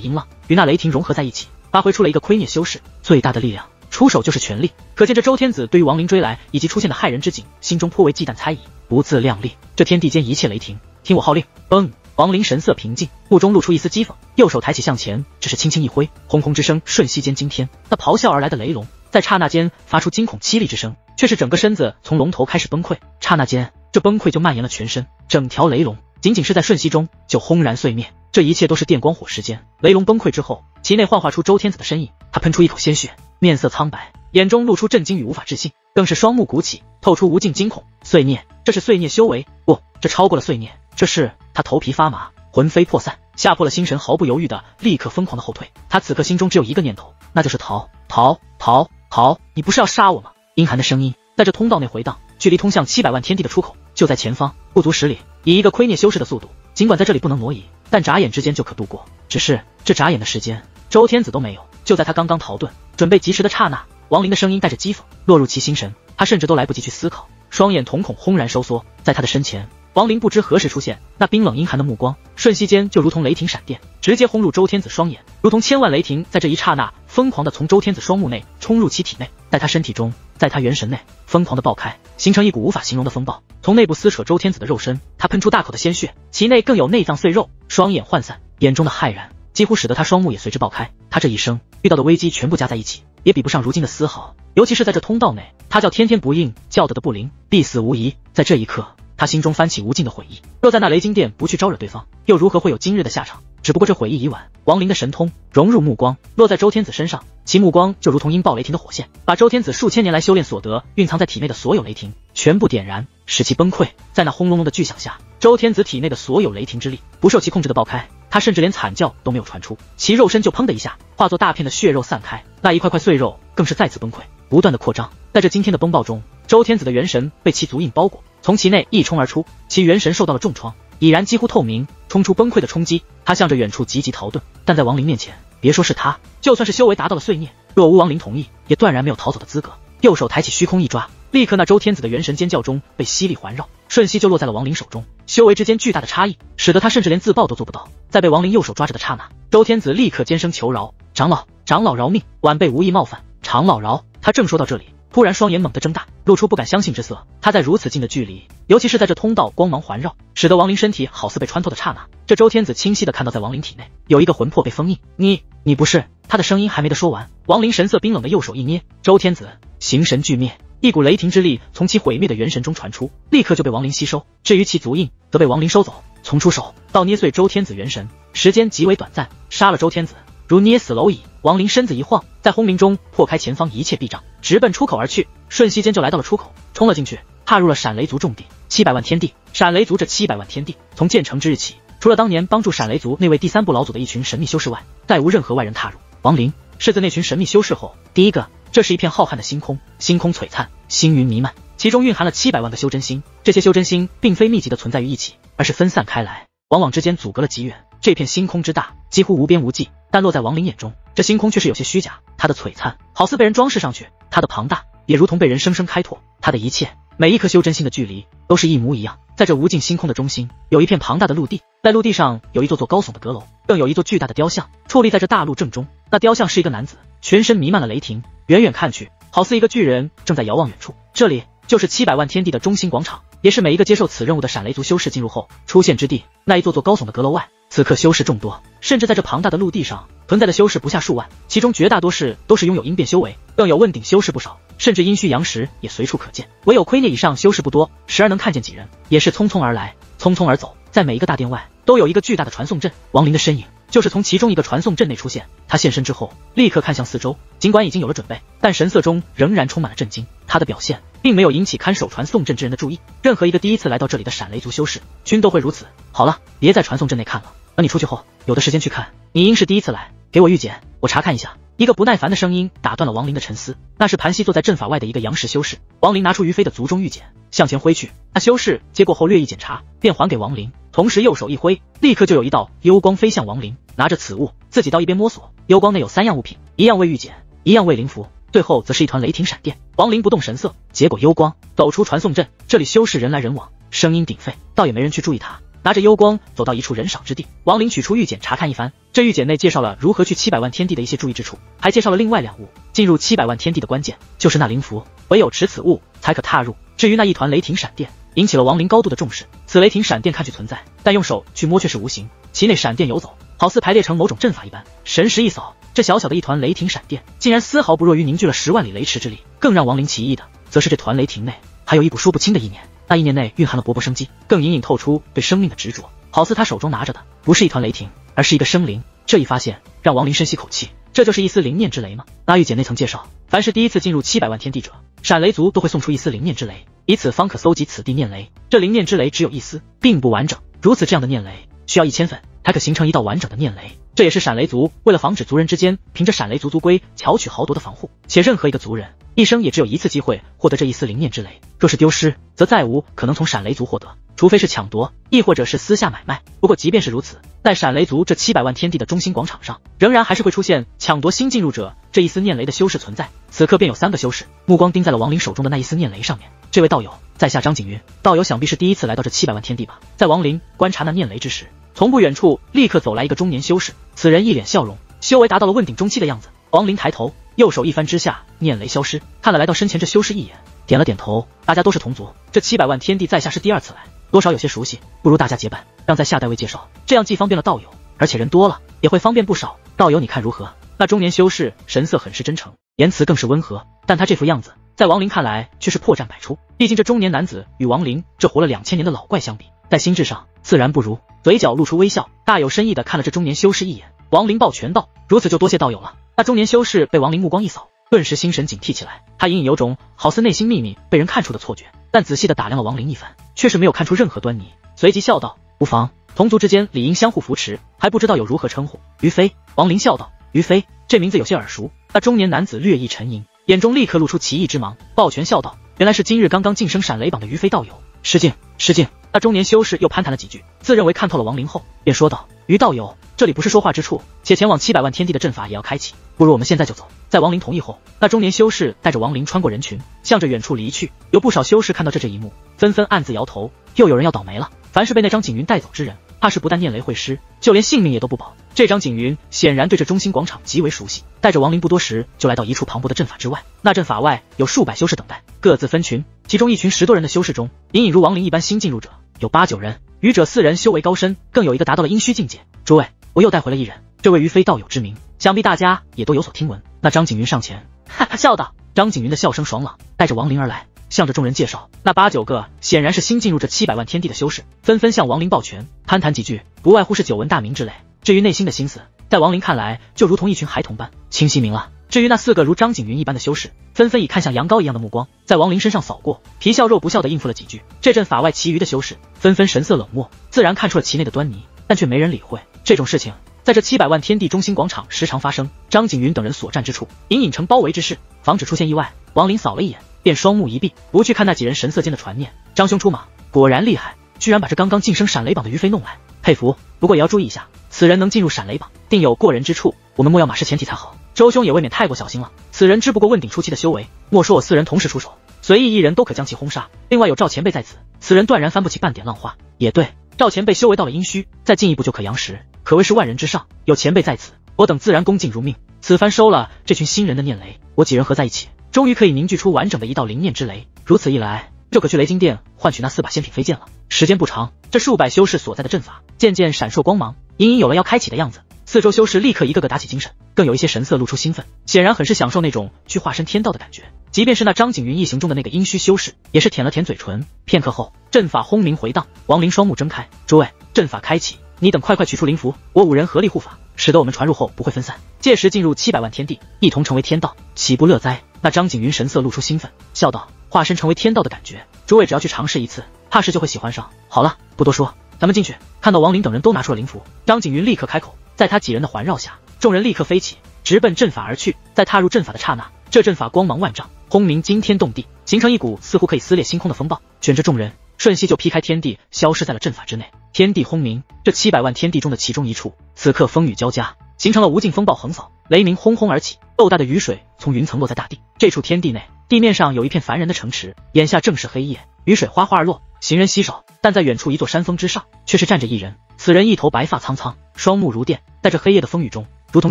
音浪，与那雷霆融合在一起，发挥出了一个窥灭修士最大的力量。出手就是全力，可见这周天子对于亡灵追来以及出现的骇人之景，心中颇为忌惮猜疑，不自量力。这天地间一切雷霆，听我号令！嘣！亡灵神色平静，目中露出一丝讥讽，右手抬起向前，只是轻轻一挥，轰轰之声瞬息间惊天。那咆哮而来的雷龙，在刹那间发出惊恐凄厉之声，却是整个身子从龙头开始崩溃，刹那间这崩溃就蔓延了全身，整条雷龙仅仅是在瞬息中就轰然碎灭。这一切都是电光火石间，雷龙崩溃之后，其内幻化出周天子的身影，他喷出一口鲜血，面色苍白，眼中露出震惊与无法置信，更是双目鼓起，透出无尽惊恐。碎念，这是碎念修为，不，这超过了碎念，这是他头皮发麻，魂飞魄散，吓破了心神，毫不犹豫的立刻疯狂的后退。他此刻心中只有一个念头，那就是逃，逃，逃，逃！你不是要杀我吗？阴寒的声音在这通道内回荡，距离通向七百万天地的出口就在前方，不足十里。以一个窥孽修士的速度，尽管在这里不能挪移。但眨眼之间就可度过，只是这眨眼的时间，周天子都没有。就在他刚刚逃遁、准备及时的刹那，王林的声音带着讥讽落入其心神，他甚至都来不及去思考，双眼瞳孔轰然收缩。在他的身前，亡灵不知何时出现，那冰冷阴寒的目光，瞬息间就如同雷霆闪电，直接轰入周天子双眼，如同千万雷霆在这一刹那疯狂的从周天子双目内冲入其体内，在他身体中，在他元神内疯狂的爆开，形成一股无法形容的风暴，从内部撕扯周天子的肉身。他喷出大口的鲜血，其内更有内脏碎肉。双眼涣散，眼中的骇然几乎使得他双目也随之爆开。他这一生遇到的危机全部加在一起，也比不上如今的丝毫。尤其是在这通道内，他叫天天不应，叫得的不灵，必死无疑。在这一刻，他心中翻起无尽的悔意。若在那雷金殿不去招惹对方，又如何会有今日的下场？只不过这悔意已晚。王林的神通融入目光，落在周天子身上，其目光就如同音爆雷霆的火线，把周天子数千年来修炼所得、蕴藏在体内的所有雷霆全部点燃，使其崩溃。在那轰隆隆的巨响下。周天子体内的所有雷霆之力不受其控制的爆开，他甚至连惨叫都没有传出，其肉身就砰的一下化作大片的血肉散开，那一块块碎肉更是再次崩溃，不断的扩张。在这惊天的风暴中，周天子的元神被其足印包裹，从其内一冲而出，其元神受到了重创，已然几乎透明，冲出崩溃的冲击。他向着远处急急逃遁，但在亡灵面前，别说是他，就算是修为达到了碎孽，若无亡灵同意，也断然没有逃走的资格。右手抬起虚空一抓，立刻那周天子的元神尖叫中被吸力环绕，瞬息就落在了亡灵手中。修为之间巨大的差异，使得他甚至连自爆都做不到。在被亡灵右手抓着的刹那，周天子立刻尖声求饶：“长老，长老饶命，晚辈无意冒犯，长老饶。”他正说到这里，突然双眼猛地睁大，露出不敢相信之色。他在如此近的距离，尤其是在这通道光芒环绕，使得亡灵身体好似被穿透的刹那，这周天子清晰的看到，在亡灵体内有一个魂魄被封印。你，你不是？他的声音还没得说完，亡灵神色冰冷的右手一捏，周天子。形神俱灭，一股雷霆之力从其毁灭的元神中传出，立刻就被亡灵吸收。至于其足印，则被亡灵收走。从出手到捏碎周天子元神，时间极为短暂。杀了周天子，如捏死蝼蚁。王林身子一晃，在轰鸣中破开前方一切壁障，直奔出口而去。瞬息间就来到了出口，冲了进去，踏入了闪雷族重地。七百万天地，闪雷族这七百万天地，从建成之日起，除了当年帮助闪雷族那位第三部老祖的一群神秘修士外，再无任何外人踏入。王林是自那群神秘修士后第一个。这是一片浩瀚的星空，星空璀璨，星云弥漫，其中蕴含了七百万个修真星。这些修真星并非密集的存在于一起，而是分散开来，往往之间阻隔了极远。这片星空之大，几乎无边无际，但落在亡灵眼中，这星空却是有些虚假。它的璀璨，好似被人装饰上去；它的庞大，也如同被人生生开拓。它的一切，每一颗修真星的距离，都是一模一样。在这无尽星空的中心，有一片庞大的陆地，在陆地上有一座座高耸的阁楼，更有一座巨大的雕像矗立在这大陆正中。那雕像是一个男子，全身弥漫了雷霆。远远看去，好似一个巨人正在遥望远处。这里就是七百万天地的中心广场，也是每一个接受此任务的闪雷族修士进入后出现之地。那一座座高耸的阁楼外，此刻修士众多，甚至在这庞大的陆地上存在的修士不下数万，其中绝大多数都是拥有阴变修为，更有问鼎修士不少，甚至阴虚阳实也随处可见。唯有亏孽以上修士不多，时而能看见几人，也是匆匆而来，匆匆而走。在每一个大殿外，都有一个巨大的传送阵，王林的身影。就是从其中一个传送阵内出现，他现身之后，立刻看向四周，尽管已经有了准备，但神色中仍然充满了震惊。他的表现并没有引起看守传送阵之人的注意。任何一个第一次来到这里的闪雷族修士，均都会如此。好了，别在传送阵内看了，等你出去后，有的时间去看。你应是第一次来，给我玉简，我查看一下。一个不耐烦的声音打断了王林的沉思，那是盘膝坐在阵法外的一个杨氏修士。王林拿出于飞的族中玉简，向前挥去。那修士接过后略一检查，便还给王林，同时右手一挥，立刻就有一道幽光飞向王林。拿着此物，自己到一边摸索。幽光内有三样物品，一样为玉简，一样为灵符，最后则是一团雷霆闪电。王林不动神色，接过幽光，走出传送阵。这里修士人来人往，声音鼎沸，倒也没人去注意他。拿着幽光走到一处人少之地，王林取出玉简查看一番。这玉简内介绍了如何去七百万天地的一些注意之处，还介绍了另外两物进入七百万天地的关键，就是那灵符，唯有持此物才可踏入。至于那一团雷霆闪电，引起了王林高度的重视。此雷霆闪电看去存在，但用手去摸却是无形，其内闪电游走，好似排列成某种阵法一般。神识一扫，这小小的一团雷霆闪电，竟然丝毫不弱于凝聚了十万里雷池之力。更让王林奇异的，则是这团雷霆内还有一股说不清的意念。那意念内蕴含了勃勃生机，更隐隐透出对生命的执着，好似他手中拿着的不是一团雷霆，而是一个生灵。这一发现让王林深吸口气，这就是一丝灵念之雷吗？那玉简内曾介绍，凡是第一次进入七百万天地者，闪雷族都会送出一丝灵念之雷，以此方可搜集此地念雷。这灵念之雷只有一丝，并不完整，如此这样的念雷需要一千份，才可形成一道完整的念雷。这也是闪雷族为了防止族人之间凭着闪雷族族规巧取豪夺的防护，且任何一个族人。一生也只有一次机会获得这一丝灵念之雷，若是丢失，则再无可能从闪雷族获得，除非是抢夺，亦或者是私下买卖。不过即便是如此，在闪雷族这七百万天地的中心广场上，仍然还是会出现抢夺新进入者这一丝念雷的修士存在。此刻便有三个修士目光盯在了王林手中的那一丝念雷上面。这位道友在下张景云，道友想必是第一次来到这七百万天地吧？在王林观察那念雷之时，从不远处立刻走来一个中年修士，此人一脸笑容，修为达到了问鼎中期的样子。王林抬头。右手一翻之下，念雷消失，看了来到身前这修士一眼，点了点头。大家都是同族，这七百万天地在下是第二次来，多少有些熟悉，不如大家结伴，让在下代为介绍，这样既方便了道友，而且人多了也会方便不少。道友你看如何？那中年修士神色很是真诚，言辞更是温和，但他这副样子，在王林看来却是破绽百出。毕竟这中年男子与王林这活了两千年的老怪相比，在心智上自然不如。嘴角露出微笑，大有深意的看了这中年修士一眼。王林抱拳道：“如此就多谢道友了。”那中年修士被王林目光一扫，顿时心神警惕起来。他隐隐有种好似内心秘密被人看出的错觉，但仔细的打量了王林一番，却是没有看出任何端倪。随即笑道：“无妨，同族之间理应相互扶持，还不知道有如何称呼？”于飞。王林笑道：“于飞，这名字有些耳熟。”那中年男子略一沉吟，眼中立刻露出奇异之芒，抱拳笑道：“原来是今日刚刚晋升闪雷榜的于飞道友，失敬，失敬。”那中年修士又攀谈了几句，自认为看透了王林后，便说道：“于道友。”这里不是说话之处，且前往七百万天地的阵法也要开启，不如我们现在就走。在王林同意后，那中年修士带着王林穿过人群，向着远处离去。有不少修士看到这这一幕，纷纷暗自摇头。又有人要倒霉了。凡是被那张景云带走之人，怕是不但念雷会失，就连性命也都不保。这张景云显然对这中心广场极为熟悉，带着王林不多时就来到一处磅礴的阵法之外。那阵法外有数百修士等待，各自分群。其中一群十多人的修士中，隐隐如王林一般新进入者有八九人，愚者四人修为高深，更有一个达到了阴虚境界。诸位。我又带回了一人，这位于非道友之名，想必大家也都有所听闻。那张景云上前，哈哈笑道。张景云的笑声爽朗，带着王林而来，向着众人介绍。那八九个显然是新进入这七百万天地的修士，纷纷向王林抱拳，攀谈几句，不外乎是久闻大名之类。至于内心的心思，在王林看来，就如同一群孩童般清晰明了。至于那四个如张景云一般的修士，纷纷以看向羊羔一样的目光在王林身上扫过，皮笑肉不笑的应付了几句。这阵法外其余的修士纷纷神色冷漠，自然看出了其内的端倪，但却没人理会。这种事情在这七百万天地中心广场时常发生。张景云等人所站之处，隐隐成包围之势，防止出现意外。王林扫了一眼，便双目一闭，不去看那几人神色间的传念。张兄出马，果然厉害，居然把这刚刚晋升闪雷榜的于飞弄来，佩服。不过也要注意一下，此人能进入闪雷榜，定有过人之处，我们莫要马失前蹄才好。周兄也未免太过小心了。此人只不过问鼎初期的修为，莫说我四人同时出手，随意一人都可将其轰杀。另外有赵前辈在此，此人断然翻不起半点浪花。也对，赵前辈修为到了阴虚，再进一步就可阳实。可谓是万人之上，有前辈在此，我等自然恭敬如命。此番收了这群新人的念雷，我几人合在一起，终于可以凝聚出完整的一道灵念之雷。如此一来，就可去雷金殿换取那四把仙品飞剑了。时间不长，这数百修士所在的阵法渐渐闪烁光芒，隐隐有了要开启的样子。四周修士立刻一个个打起精神，更有一些神色露出兴奋，显然很是享受那种去化身天道的感觉。即便是那张景云一行中的那个阴虚修士，也是舔了舔嘴唇。片刻后，阵法轰鸣回荡，王林双目睁开，诸位，阵法开启。你等快快取出灵符，我五人合力护法，使得我们传入后不会分散，届时进入七百万天地，一同成为天道，岂不乐哉？那张景云神色露出兴奋，笑道：“化身成为天道的感觉，诸位只要去尝试一次，怕是就会喜欢上。好了，不多说，咱们进去。”看到王林等人都拿出了灵符，张景云立刻开口，在他几人的环绕下，众人立刻飞起，直奔阵法而去。在踏入阵法的刹那，这阵法光芒万丈，轰鸣惊天动地，形成一股似乎可以撕裂星空的风暴，卷着众人，瞬息就劈开天地，消失在了阵法之内。天地轰鸣，这七百万天地中的其中一处，此刻风雨交加，形成了无尽风暴横扫，雷鸣轰轰而起，豆大的雨水从云层落在大地。这处天地内，地面上有一片凡人的城池，眼下正是黑夜，雨水哗哗而落，行人稀少，但在远处一座山峰之上，却是站着一人。此人一头白发苍苍，双目如电，在这黑夜的风雨中，如同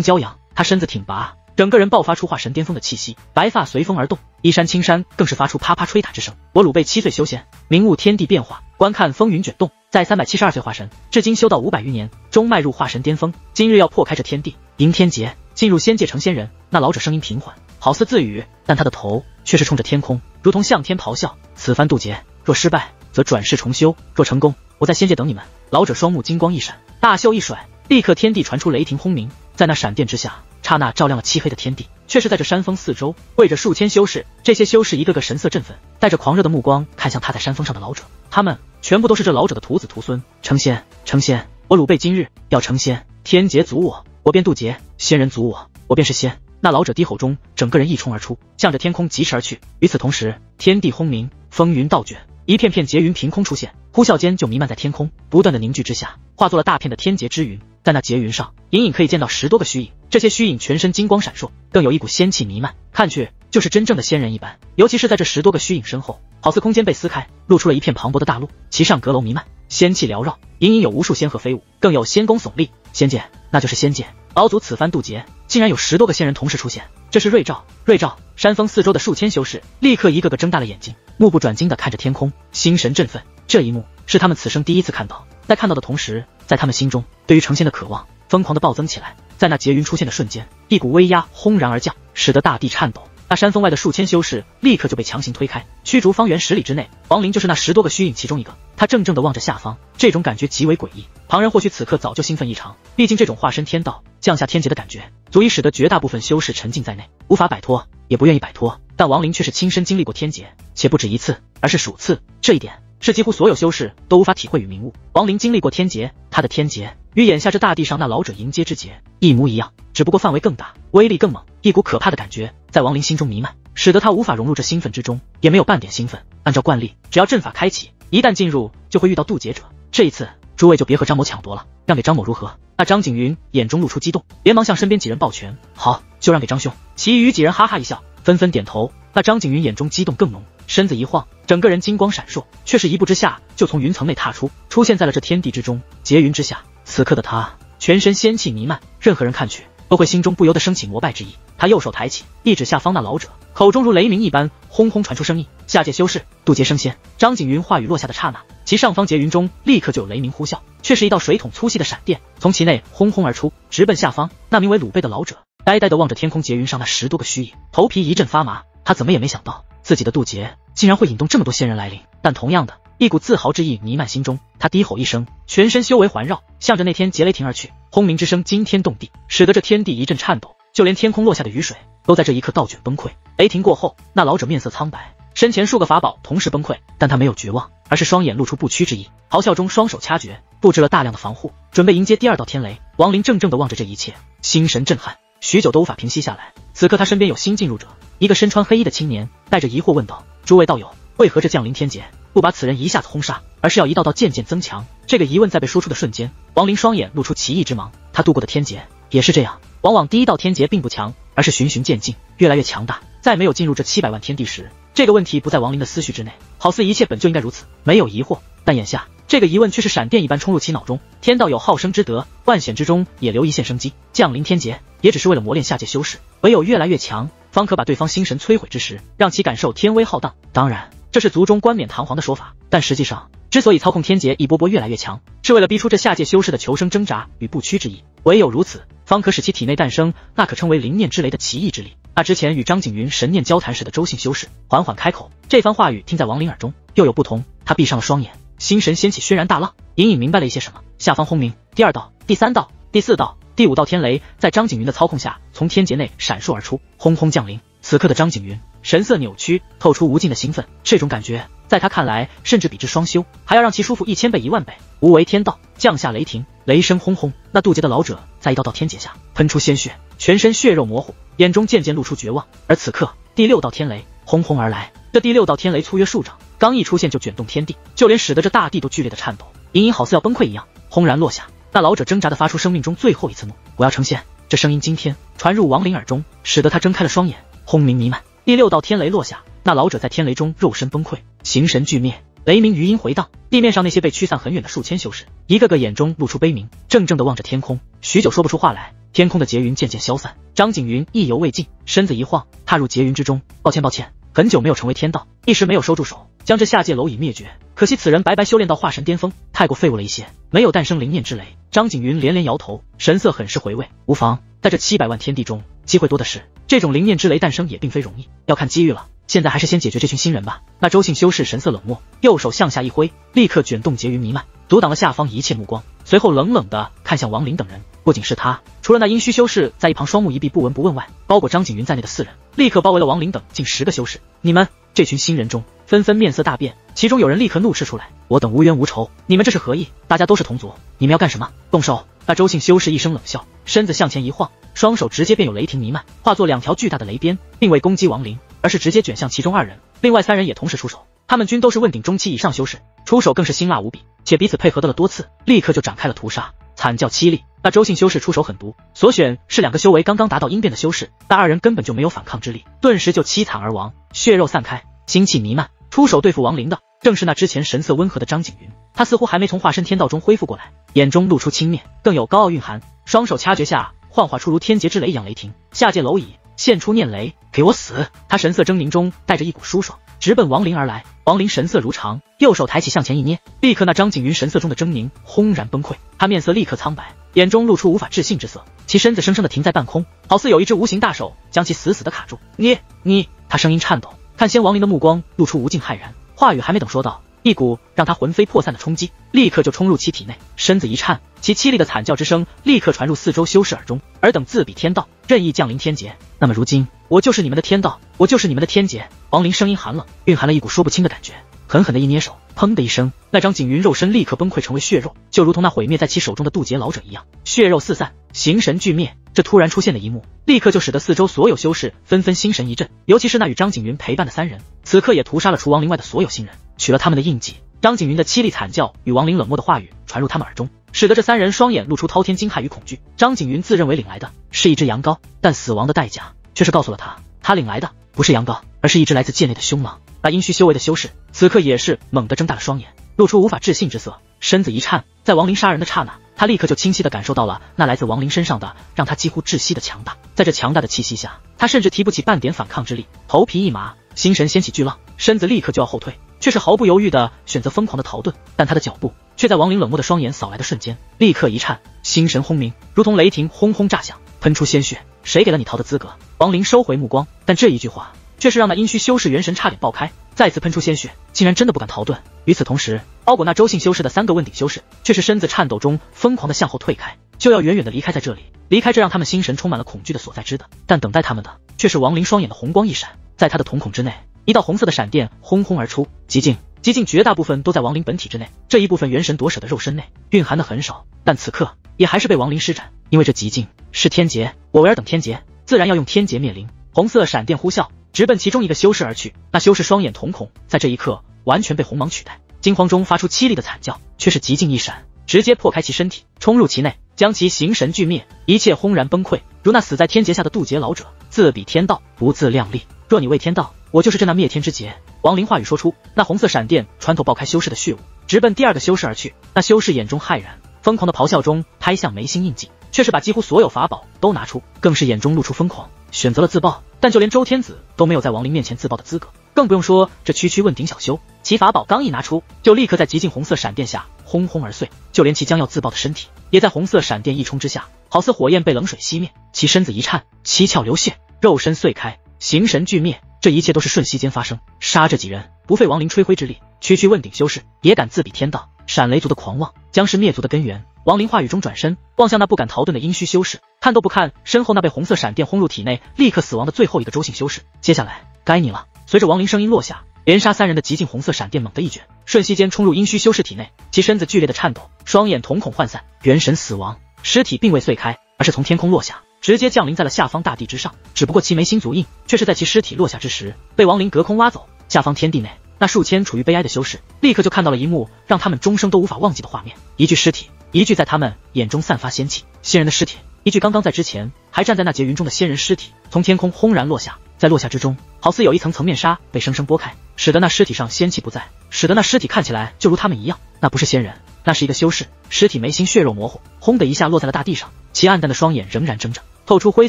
骄阳。他身子挺拔，整个人爆发出化神巅峰的气息，白发随风而动，衣衫青衫更是发出啪啪吹打之声。我鲁贝七岁修仙，明悟天地变化，观看风云卷动，在三百七十二岁化神，至今修道五百余年，终迈入化神巅峰。今日要破开这天地，迎天劫，进入仙界成仙人。那老者声音平缓，好似自语，但他的头却是冲着天空，如同向天咆哮。此番渡劫，若失败，则转世重修；若成功，我在仙界等你们。老者双目金光一闪，大袖一甩，立刻天地传出雷霆轰鸣，在那闪电之下，刹那照亮了漆黑的天地。却是在这山峰四周跪着数千修士，这些修士一个个神色振奋，带着狂热的目光看向踏在山峰上的老者。他们全部都是这老者的徒子徒孙。成仙，成仙！我鲁贝今日要成仙，天劫阻我，我便渡劫；仙人阻我，我便是仙。那老者低吼中，整个人一冲而出，向着天空疾驰而去。与此同时，天地轰鸣，风云倒卷。一片片劫云凭空出现，呼啸间就弥漫在天空，不断的凝聚之下，化作了大片的天劫之云。在那劫云上，隐隐可以见到十多个虚影，这些虚影全身金光闪烁，更有一股仙气弥漫，看去就是真正的仙人一般。尤其是在这十多个虚影身后，好似空间被撕开，露出了一片磅礴的大陆，其上阁楼弥漫，仙气缭绕，隐隐有无数仙鹤飞舞，更有仙宫耸立。仙界，那就是仙界。老祖此番渡劫，竟然有十多个仙人同时出现，这是瑞兆！瑞兆！山峰四周的数千修士立刻一个个睁大了眼睛。目不转睛地看着天空，心神振奋。这一幕是他们此生第一次看到。在看到的同时，在他们心中，对于成仙的渴望疯狂地暴增起来。在那劫云出现的瞬间，一股威压轰然而降，使得大地颤抖。那山峰外的数千修士立刻就被强行推开，驱逐方圆十里之内。王林就是那十多个虚影其中一个，他怔怔地望着下方，这种感觉极为诡异。旁人或许此刻早就兴奋异常，毕竟这种化身天道、降下天劫的感觉，足以使得绝大部分修士沉浸在内，无法摆脱，也不愿意摆脱。但王林却是亲身经历过天劫，且不止一次，而是数次。这一点是几乎所有修士都无法体会与明悟。王林经历过天劫，他的天劫与眼下这大地上那老者迎接之劫一模一样，只不过范围更大，威力更猛。一股可怕的感觉在王林心中弥漫，使得他无法融入这兴奋之中，也没有半点兴奋。按照惯例，只要阵法开启，一旦进入就会遇到渡劫者。这一次，诸位就别和张某抢夺了，让给张某如何？那张景云眼中露出激动，连忙向身边几人抱拳：“好，就让给张兄。”其余几人哈哈一笑。纷纷点头，那张景云眼中激动更浓，身子一晃，整个人金光闪烁，却是一步之下就从云层内踏出，出现在了这天地之中，劫云之下。此刻的他，全身仙气弥漫，任何人看去都会心中不由得升起膜拜之意。他右手抬起，一指下方那老者，口中如雷鸣一般，轰轰传出声音：“下界修士渡劫升仙。”张景云话语落下的刹那，其上方劫云中立刻就有雷鸣呼啸，却是一道水桶粗细的闪电从其内轰轰而出，直奔下方那名为鲁贝的老者。呆呆地望着天空劫云上那十多个虚影，头皮一阵发麻。他怎么也没想到，自己的渡劫竟然会引动这么多仙人来临。但同样的，一股自豪之意弥漫心中。他低吼一声，全身修为环绕，向着那天劫雷霆而去。轰鸣之声惊天动地，使得这天地一阵颤抖，就连天空落下的雨水都在这一刻倒卷崩溃。雷霆过后，那老者面色苍白，身前数个法宝同时崩溃，但他没有绝望，而是双眼露出不屈之意，咆哮中双手掐诀，布置了大量的防护，准备迎接第二道天雷。王林怔怔地望着这一切，心神震撼。许久都无法平息下来。此刻他身边有新进入者，一个身穿黑衣的青年，带着疑惑问道：“诸位道友，为何这降临天劫不把此人一下子轰杀，而是要一道道渐渐增强？”这个疑问在被说出的瞬间，王林双眼露出奇异之芒。他度过的天劫也是这样，往往第一道天劫并不强，而是循循渐进，越来越强大。在没有进入这七百万天地时，这个问题不在王林的思绪之内，好似一切本就应该如此，没有疑惑。但眼下。这个疑问却是闪电一般冲入其脑中。天道有好生之德，万险之中也留一线生机。降临天劫，也只是为了磨练下界修士。唯有越来越强，方可把对方心神摧毁之时，让其感受天威浩荡。当然，这是族中冠冕堂皇的说法。但实际上，之所以操控天劫一波波越来越强，是为了逼出这下界修士的求生挣扎与不屈之意。唯有如此，方可使其体内诞生那可称为灵念之雷的奇异之力。那之前与张景云神念交谈时的周姓修士缓缓开口，这番话语听在王林耳中又有不同。他闭上了双眼。心神掀起轩然大浪，隐隐明白了一些什么。下方轰鸣，第二道、第三道、第四道、第五道天雷在张景云的操控下从天劫内闪烁而出，轰轰降临。此刻的张景云神色扭曲，透出无尽的兴奋。这种感觉在他看来，甚至比之双修还要让其舒服一千倍一万倍。无为天道降下雷霆，雷声轰轰。那渡劫的老者在一道道天劫下喷出鲜血，全身血肉模糊，眼中渐渐露出绝望。而此刻，第六道天雷轰轰而来，这第六道天雷粗约数丈，刚一出现就卷动天地，就连使得这大地都剧烈的颤抖，隐隐好似要崩溃一样，轰然落下。那老者挣扎的发出生命中最后一次怒：“我要成仙！”这声音惊天，传入亡灵耳中，使得他睁开了双眼。轰鸣弥漫，第六道天雷落下，那老者在天雷中肉身崩溃，形神俱灭。雷鸣余音回荡，地面上那些被驱散很远的数千修士，一个个眼中露出悲鸣，怔怔地望着天空，许久说不出话来。天空的劫云渐渐消散，张景云意犹未尽，身子一晃，踏入劫云之中。抱歉，抱歉，很久没有成为天道，一时没有收住手，将这下界蝼蚁灭绝。可惜此人白白修炼到化神巅峰，太过废物了一些，没有诞生灵念之雷。张景云连连摇头，神色很是回味。无妨，在这七百万天地中，机会多的是，这种灵念之雷诞生也并非容易，要看机遇了。现在还是先解决这群新人吧。那周姓修士神色冷漠，右手向下一挥，立刻卷动劫云弥漫，阻挡了下方一切目光。随后冷冷的看向王林等人，不仅是他，除了那阴虚修士在一旁双目一闭不闻不问外，包裹张景云在内的四人立刻包围了王林等近十个修士。你们这群新人中，纷纷面色大变，其中有人立刻怒斥出来：“我等无冤无仇，你们这是何意？大家都是同族，你们要干什么？动手！”那周姓修士一声冷笑，身子向前一晃，双手直接便有雷霆弥漫，化作两条巨大的雷鞭，并未攻击王林。而是直接卷向其中二人，另外三人也同时出手，他们均都是问鼎中期以上修士，出手更是辛辣无比，且彼此配合的了多次，立刻就展开了屠杀，惨叫凄厉。那周姓修士出手狠毒，所选是两个修为刚刚达到阴变的修士，但二人根本就没有反抗之力，顿时就凄惨而亡，血肉散开，腥气弥漫。出手对付亡灵的正是那之前神色温和的张景云，他似乎还没从化身天道中恢复过来，眼中露出轻蔑，更有高傲蕴含，双手掐诀下幻化出如天劫之雷一样雷霆，下界蝼蚁。现出念雷，给我死！他神色狰狞中带着一股舒爽，直奔王林而来。王林神色如常，右手抬起向前一捏，立刻那张景云神色中的狰狞轰然崩溃，他面色立刻苍白，眼中露出无法置信之色，其身子生生的停在半空，好似有一只无形大手将其死死的卡住。你你，他声音颤抖，看仙王林的目光露出无尽骇然，话语还没等说到。一股让他魂飞魄散的冲击，立刻就冲入其体内，身子一颤，其凄厉的惨叫之声立刻传入四周修士耳中。尔等自比天道，任意降临天劫，那么如今我就是你们的天道，我就是你们的天劫。王林声音寒冷，蕴含了一股说不清的感觉，狠狠的一捏手，砰的一声，那张景云肉身立刻崩溃成为血肉，就如同那毁灭在其手中的渡劫老者一样，血肉四散，形神俱灭。这突然出现的一幕，立刻就使得四周所有修士纷纷心神一震，尤其是那与张景云陪伴的三人，此刻也屠杀了除王灵外的所有新人。取了他们的印记，张景云的凄厉惨叫与王林冷漠的话语传入他们耳中，使得这三人双眼露出滔天惊骇与恐惧。张景云自认为领来的是一只羊羔，但死亡的代价却是告诉了他，他领来的不是羊羔，而是一只来自界内的凶狼。那阴虚修为的修士此刻也是猛地睁大了双眼，露出无法置信之色，身子一颤，在王林杀人的刹那，他立刻就清晰的感受到了那来自王林身上的让他几乎窒息的强大。在这强大的气息下，他甚至提不起半点反抗之力，头皮一麻，心神掀起巨浪，身子立刻就要后退。却是毫不犹豫的选择疯狂的逃遁，但他的脚步却在王灵冷漠的双眼扫来的瞬间，立刻一颤，心神轰鸣，如同雷霆轰轰炸响，喷出鲜血。谁给了你逃的资格？王灵收回目光，但这一句话却是让那阴虚修士元神差点爆开，再次喷出鲜血，竟然真的不敢逃遁。与此同时，包裹那周姓修士的三个问鼎修士却是身子颤抖中疯狂的向后退开，就要远远的离开在这里，离开这让他们心神充满了恐惧的所在之的。但等待他们的却是王灵双眼的红光一闪，在他的瞳孔之内。一道红色的闪电轰轰而出，极境，极境绝大部分都在亡灵本体之内，这一部分元神夺舍的肉身内蕴含的很少，但此刻也还是被亡灵施展，因为这极境是天劫，我维尔等天劫，自然要用天劫灭灵。红色闪电呼啸，直奔其中一个修士而去，那修士双眼瞳孔在这一刻完全被红芒取代，惊慌中发出凄厉的惨叫，却是极境一闪，直接破开其身体，冲入其内，将其形神俱灭，一切轰然崩溃，如那死在天劫下的渡劫老者，自比天道，不自量力。若你为天道。我就是这那灭天之劫。王林话语说出，那红色闪电穿透爆开修士的血雾，直奔第二个修士而去。那修士眼中骇然，疯狂的咆哮中拍向眉心印记，却是把几乎所有法宝都拿出，更是眼中露出疯狂，选择了自爆。但就连周天子都没有在王林面前自爆的资格，更不用说这区区问鼎小修。其法宝刚一拿出，就立刻在极尽红色闪电下轰轰而碎，就连其将要自爆的身体，也在红色闪电一冲之下，好似火焰被冷水熄灭。其身子一颤，七窍流血，肉身碎开，形神俱灭。这一切都是瞬息间发生，杀这几人不费亡灵吹灰之力，区区问鼎修士也敢自比天道，闪雷族的狂妄将是灭族的根源。亡灵话语中转身望向那不敢逃遁的阴虚修士，看都不看身后那被红色闪电轰入体内立刻死亡的最后一个周姓修士。接下来该你了。随着亡灵声音落下，连杀三人的极尽红色闪电猛地一卷，瞬息间冲入阴虚修士体内，其身子剧烈的颤抖，双眼瞳孔涣散，元神死亡，尸体并未碎开，而是从天空落下。直接降临在了下方大地之上。只不过其眉心足印却是在其尸体落下之时被亡灵隔空挖走。下方天地内，那数千处于悲哀的修士立刻就看到了一幕让他们终生都无法忘记的画面：一具尸体，一具在他们眼中散发仙气仙人的尸体，一具刚刚在之前还站在那劫云中的仙人尸体，从天空轰然落下。在落下之中，好似有一层层面纱被生生拨开，使得那尸体上仙气不在，使得那尸体看起来就如他们一样。那不是仙人，那是一个修士。尸体眉心血肉模糊，轰的一下落在了大地上，其暗淡的双眼仍然睁着，透出挥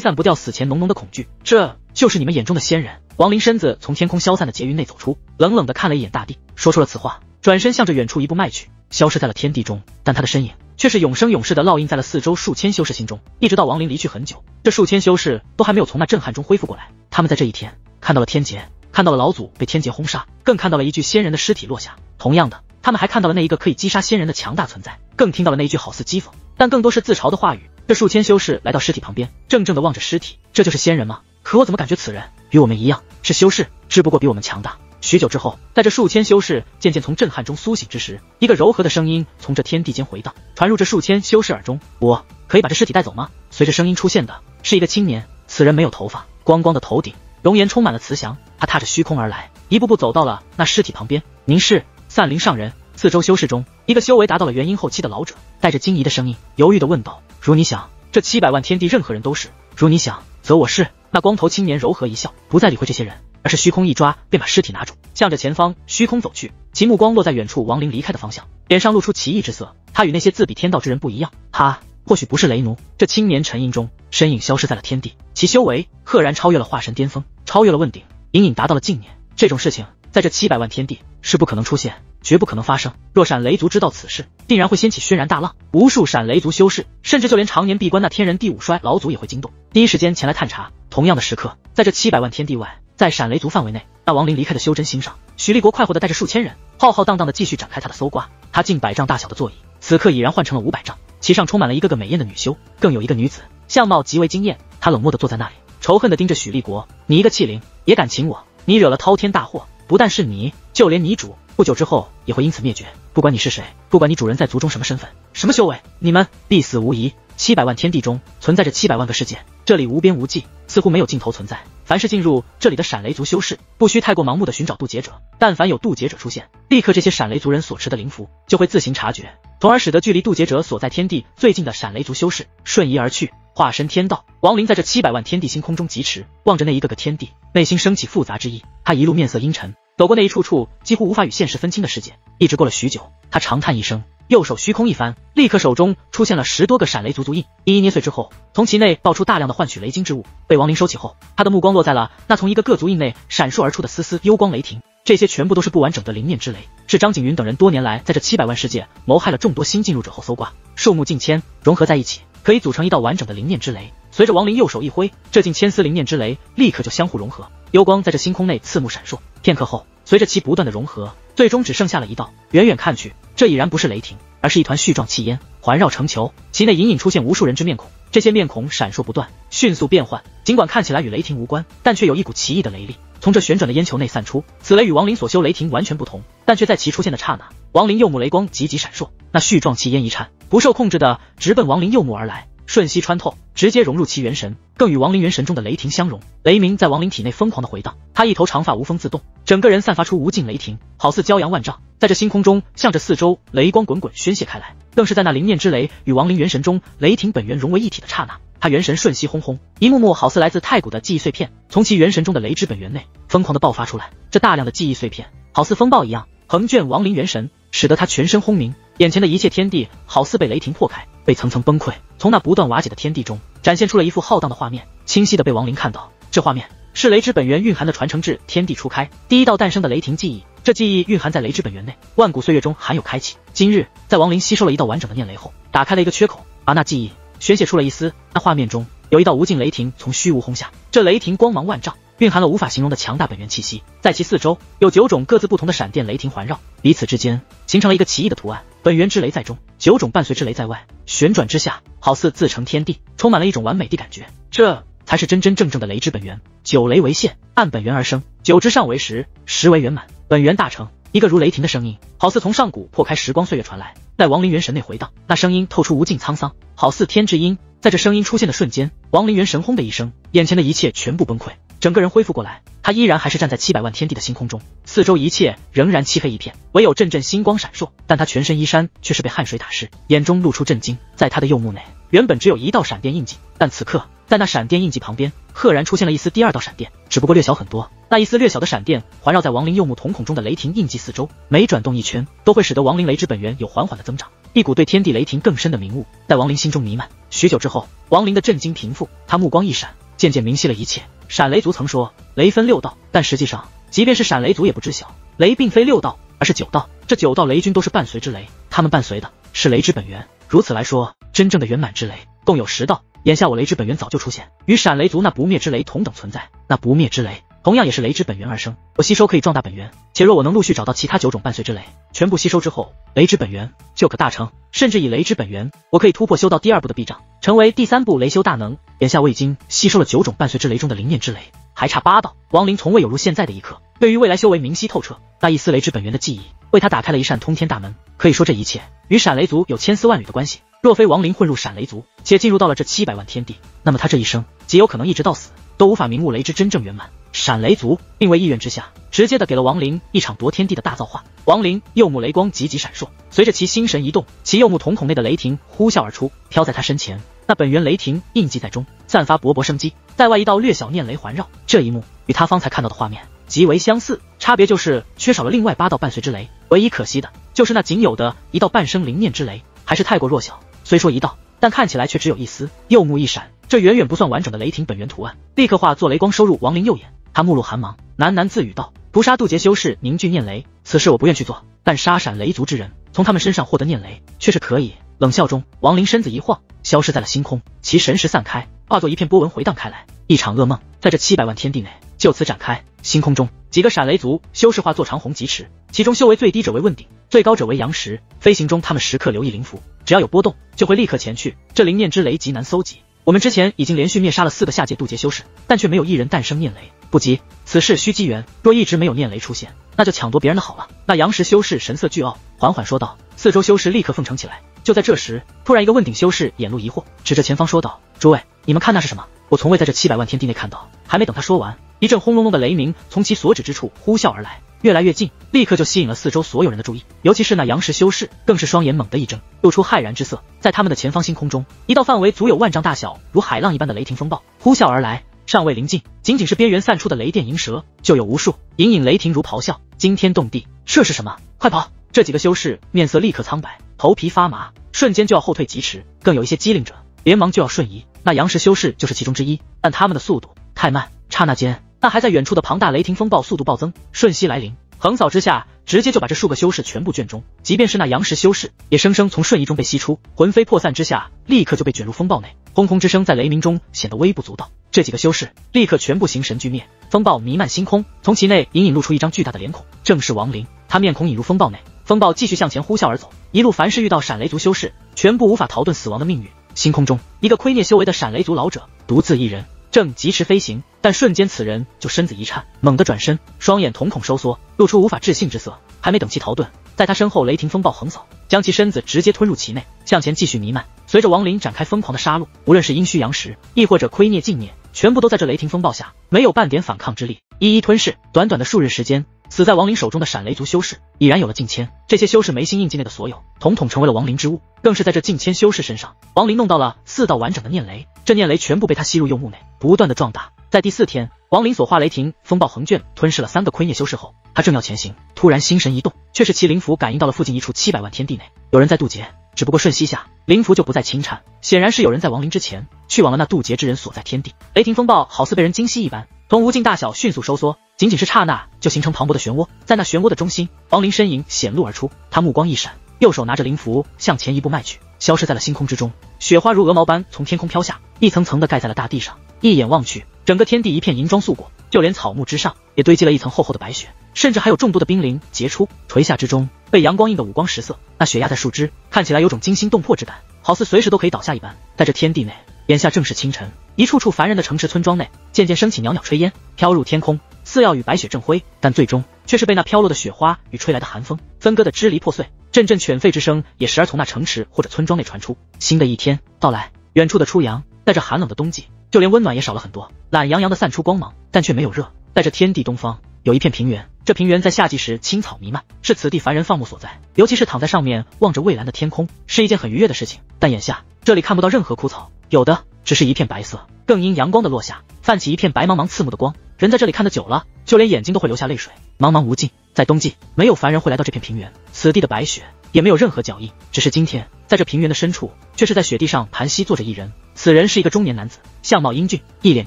散不掉死前浓浓的恐惧。这就是你们眼中的仙人？王林身子从天空消散的劫云内走出，冷冷的看了一眼大地，说出了此话，转身向着远处一步迈去，消失在了天地中。但他的身影却是永生永世的烙印在了四周数千修士心中，一直到王林离去很久，这数千修士都还没有从那震撼中恢复过来。他们在这一天看到了天劫，看到了老祖被天劫轰杀，更看到了一具仙人的尸体落下。同样的，他们还看到了那一个可以击杀仙人的强大存在，更听到了那一句好似讥讽，但更多是自嘲的话语。这数千修士来到尸体旁边，怔怔的望着尸体。这就是仙人吗？可我怎么感觉此人与我们一样是修士，只不过比我们强大。许久之后，在这数千修士渐渐从震撼中苏醒之时，一个柔和的声音从这天地间回荡，传入这数千修士耳中：“我可以把这尸体带走吗？”随着声音出现的是一个青年，此人没有头发。光光的头顶，容颜充满了慈祥。他踏着虚空而来，一步步走到了那尸体旁边。您是散灵上人？四周修士中，一个修为达到了元婴后期的老者，带着惊疑的声音，犹豫的问道：“如你想，这七百万天地任何人都是；如你想，则我是。”那光头青年柔和一笑，不再理会这些人，而是虚空一抓，便把尸体拿住，向着前方虚空走去。其目光落在远处亡灵离开的方向，脸上露出奇异之色。他与那些自比天道之人不一样，他。或许不是雷奴，这青年沉吟中，身影消失在了天地。其修为赫然超越了化神巅峰，超越了问鼎，隐隐达到了境年。这种事情在这七百万天地是不可能出现，绝不可能发生。若闪雷族知道此事，定然会掀起轩然大浪。无数闪雷族修士，甚至就连常年闭关那天人第五衰老祖也会惊动，第一时间前来探查。同样的时刻，在这七百万天地外，在闪雷族范围内，那亡灵离开的修真星上，许立国快活的带着数千人，浩浩荡荡的继续展开他的搜刮。他近百丈大小的座椅，此刻已然换成了五百丈。其上充满了一个个美艳的女修，更有一个女子，相貌极为惊艳。她冷漠地坐在那里，仇恨地盯着许立国：“你一个弃灵也敢请我？你惹了滔天大祸！不但是你，就连你主，不久之后也会因此灭绝。不管你是谁，不管你主人在族中什么身份、什么修为，你们必死无疑。七百万天地中存在着七百万个世界，这里无边无际，似乎没有尽头存在。凡是进入这里的闪雷族修士，不需太过盲目的寻找渡劫者。但凡有渡劫者出现，立刻这些闪雷族人所持的灵符就会自行察觉。”从而使得距离渡劫者所在天地最近的闪雷族修士瞬移而去，化身天道。王林在这七百万天地星空中疾驰，望着那一个个天地，内心升起复杂之意。他一路面色阴沉，走过那一处处几乎无法与现实分清的世界。一直过了许久，他长叹一声，右手虚空一翻，立刻手中出现了十多个闪雷足足印，一一捏碎之后，从其内爆出大量的换取雷晶之物。被王林收起后，他的目光落在了那从一个个足印内闪烁而出的丝丝幽光雷霆。这些全部都是不完整的灵念之雷，是张景云等人多年来在这七百万世界谋害了众多新进入者后搜刮，数目近千，融合在一起，可以组成一道完整的灵念之雷。随着王林右手一挥，这近千丝灵念之雷立刻就相互融合，幽光在这星空内刺目闪烁。片刻后，随着其不断的融合，最终只剩下了一道。远远看去，这已然不是雷霆，而是一团絮状气烟环绕成球，其内隐隐出现无数人之面孔。这些面孔闪烁不断，迅速变换，尽管看起来与雷霆无关，但却有一股奇异的雷力。从这旋转的烟球内散出，此雷与亡灵所修雷霆完全不同，但却在其出现的刹那，亡灵右目雷光急急闪烁，那絮状气烟一颤，不受控制的直奔亡灵右目而来，瞬息穿透，直接融入其元神，更与亡灵元神中的雷霆相融。雷鸣在亡灵体内疯狂的回荡，他一头长发无风自动，整个人散发出无尽雷霆，好似骄阳万丈，在这星空中向着四周雷光滚滚宣泄开来。更是在那灵念之雷与亡灵元神中雷霆本源融为一体的刹那。他元神瞬息轰轰，一幕幕好似来自太古的记忆碎片，从其元神中的雷之本源内疯狂的爆发出来。这大量的记忆碎片，好似风暴一样横卷亡灵元神，使得他全身轰鸣。眼前的一切天地，好似被雷霆破开，被层层崩溃。从那不断瓦解的天地中，展现出了一幅浩荡的画面，清晰的被亡灵看到。这画面是雷之本源蕴含的传承至天地初开第一道诞生的雷霆记忆。这记忆蕴含在雷之本源内，万古岁月中含有开启。今日在亡灵吸收了一道完整的念雷后，打开了一个缺口，把那记忆。宣泄出了一丝，那画面中有一道无尽雷霆从虚无轰下，这雷霆光芒万丈，蕴含了无法形容的强大本源气息，在其四周有九种各自不同的闪电雷霆环绕，彼此之间形成了一个奇异的图案。本源之雷在中，九种伴随之雷在外，旋转之下，好似自成天地，充满了一种完美的感觉。这才是真真正正的雷之本源。九雷为线，按本源而生，九之上为十，十为圆满。本源大成，一个如雷霆的声音，好似从上古破开时光岁月传来，在亡灵元神内回荡。那声音透出无尽沧桑，好似天之音。在这声音出现的瞬间，亡灵元神轰的一声，眼前的一切全部崩溃，整个人恢复过来。他依然还是站在七百万天地的星空中，四周一切仍然漆黑一片，唯有阵阵星光闪烁。但他全身衣衫却是被汗水打湿，眼中露出震惊。在他的右目内，原本只有一道闪电印记，但此刻。在那闪电印记旁边，赫然出现了一丝第二道闪电，只不过略小很多。那一丝略小的闪电环绕在亡灵右目瞳孔中的雷霆印记四周，每转动一圈，都会使得亡灵雷之本源有缓缓的增长。一股对天地雷霆更深的明悟在亡灵心中弥漫。许久之后，亡灵的震惊平复，他目光一闪，渐渐明晰了一切。闪雷族曾说雷分六道，但实际上，即便是闪雷族也不知晓，雷并非六道，而是九道。这九道雷军都是伴随之雷，他们伴随的是雷之本源。如此来说，真正的圆满之雷共有十道。眼下我雷之本源早就出现，与闪雷族那不灭之雷同等存在。那不灭之雷同样也是雷之本源而生。我吸收可以壮大本源，且若我能陆续找到其他九种伴随之雷，全部吸收之后，雷之本源就可大成。甚至以雷之本源，我可以突破修到第二步的壁障，成为第三步雷修大能。眼下我已经吸收了九种伴随之雷中的灵念之雷，还差八道。王林从未有如现在的一刻，对于未来修为明晰透彻。那一丝雷之本源的记忆，为他打开了一扇通天大门。可以说这一切与闪雷族有千丝万缕的关系。若非王林混入闪雷族，且进入到了这七百万天地，那么他这一生极有可能一直到死都无法明悟雷之真正圆满。闪雷族并未意愿之下，直接的给了王林一场夺天地的大造化。王林右目雷光急急闪烁，随着其心神一动，其右目瞳孔内的雷霆呼啸而出，飘在他身前。那本源雷霆印记在中，散发勃勃生机。在外一道略小念雷环绕，这一幕与他方才看到的画面极为相似，差别就是缺少了另外八道伴随之雷。唯一可惜的就是那仅有的一道半生灵念之雷，还是太过弱小。虽说一道，但看起来却只有一丝。右目一闪，这远远不算完整的雷霆本源图案，立刻化作雷光收入亡灵右眼。他目露寒芒，喃喃自语道：“屠杀渡劫修士，凝聚念雷，此事我不愿去做。但杀闪雷族之人，从他们身上获得念雷，却是可以。”冷笑中，王林身子一晃，消失在了星空，其神识散开，化作一片波纹回荡开来。一场噩梦在这七百万天地内就此展开。星空中，几个闪雷族修士化作长虹疾驰，其中修为最低者为问鼎，最高者为阳石。飞行中，他们时刻留意灵符。只要有波动，就会立刻前去。这灵念之雷极难搜集。我们之前已经连续灭杀了四个下界渡劫修士，但却没有一人诞生念雷。不急，此事需机缘。若一直没有念雷出现，那就抢夺别人的好了。那阳石修士神色倨傲，缓缓说道。四周修士立刻奉承起来。就在这时，突然一个问鼎修士眼露疑惑，指着前方说道：“诸位，你们看那是什么？我从未在这七百万天地内看到。”还没等他说完，一阵轰隆隆的雷鸣从其所指之处呼啸而来。越来越近，立刻就吸引了四周所有人的注意，尤其是那杨氏修士，更是双眼猛地一睁，露出骇然之色。在他们的前方星空中，一道范围足有万丈大小、如海浪一般的雷霆风暴呼啸而来，尚未临近，仅仅是边缘散出的雷电银蛇就有无数，隐隐雷霆如咆哮，惊天动地。这是什么？快跑！这几个修士面色立刻苍白，头皮发麻，瞬间就要后退疾驰，更有一些机灵者连忙就要瞬移。那杨氏修士就是其中之一，但他们的速度太慢，刹那间。那还在远处的庞大雷霆风暴速度暴增，瞬息来临，横扫之下，直接就把这数个修士全部卷中。即便是那阳石修士，也生生从瞬移中被吸出，魂飞魄散之下，立刻就被卷入风暴内。轰轰之声在雷鸣中显得微不足道。这几个修士立刻全部形神俱灭，风暴弥漫星空，从其内隐隐露出一张巨大的脸孔，正是亡灵。他面孔引入风暴内，风暴继续向前呼啸而走，一路凡是遇到闪雷族修士，全部无法逃遁死亡的命运。星空中，一个窥灭修为的闪雷族老者独自一人。正疾驰飞行，但瞬间此人就身子一颤，猛地转身，双眼瞳孔收缩，露出无法置信之色。还没等其逃遁，在他身后雷霆风暴横扫，将其身子直接吞入其内，向前继续弥漫。随着亡灵展开疯狂的杀戮，无论是阴虚阳实，亦或者亏孽尽孽，全部都在这雷霆风暴下没有半点反抗之力，一一吞噬。短短的数日时间。死在亡灵手中的闪雷族修士已然有了近千，这些修士眉心印记内的所有，统统成为了亡灵之物。更是在这近千修士身上，亡灵弄到了四道完整的念雷，这念雷全部被他吸入右目内，不断的壮大。在第四天，王林所化雷霆风暴横卷吞噬了三个亏孽修士后，他正要前行，突然心神一动，却是其灵符感应到了附近一处七百万天地内有人在渡劫。只不过瞬息下，灵符就不再轻颤，显然是有人在亡灵之前去往了那渡劫之人所在天地。雷霆风暴好似被人惊吸一般，从无尽大小迅速收缩，仅仅是刹那就形成磅礴的漩涡。在那漩涡的中心，王林身影显露而出，他目光一闪，右手拿着灵符向前一步迈去，消失在了星空之中。雪花如鹅毛般从天空飘下，一层层的盖在了大地上。一眼望去，整个天地一片银装素裹，就连草木之上也堆积了一层厚厚的白雪。甚至还有众多的冰凌结出，垂下之中被阳光映得五光十色。那雪压在树枝，看起来有种惊心动魄之感，好似随时都可以倒下一般。在这天地内，眼下正是清晨，一处处凡人的城池村庄内，渐渐升起袅袅炊烟，飘入天空，似要与白雪正辉。但最终却是被那飘落的雪花与吹来的寒风分割得支离破碎，阵阵犬吠之声也时而从那城池或者村庄内传出。新的一天到来，远处的初阳带着寒冷的冬季，就连温暖也少了很多，懒洋洋的散出光芒，但却没有热。在这天地东方，有一片平原，这平原在夏季时青草弥漫，是此地凡人放牧所在。尤其是躺在上面望着蔚蓝的天空，是一件很愉悦的事情。但眼下这里看不到任何枯草，有的只是一片白色，更因阳光的落下，泛起一片白茫茫刺目的光。人在这里看得久了，就连眼睛都会流下泪水。茫茫无尽，在冬季，没有凡人会来到这片平原。此地的白雪也没有任何脚印，只是今天在这平原的深处，却是在雪地上盘膝坐着一人。此人是一个中年男子，相貌英俊，一脸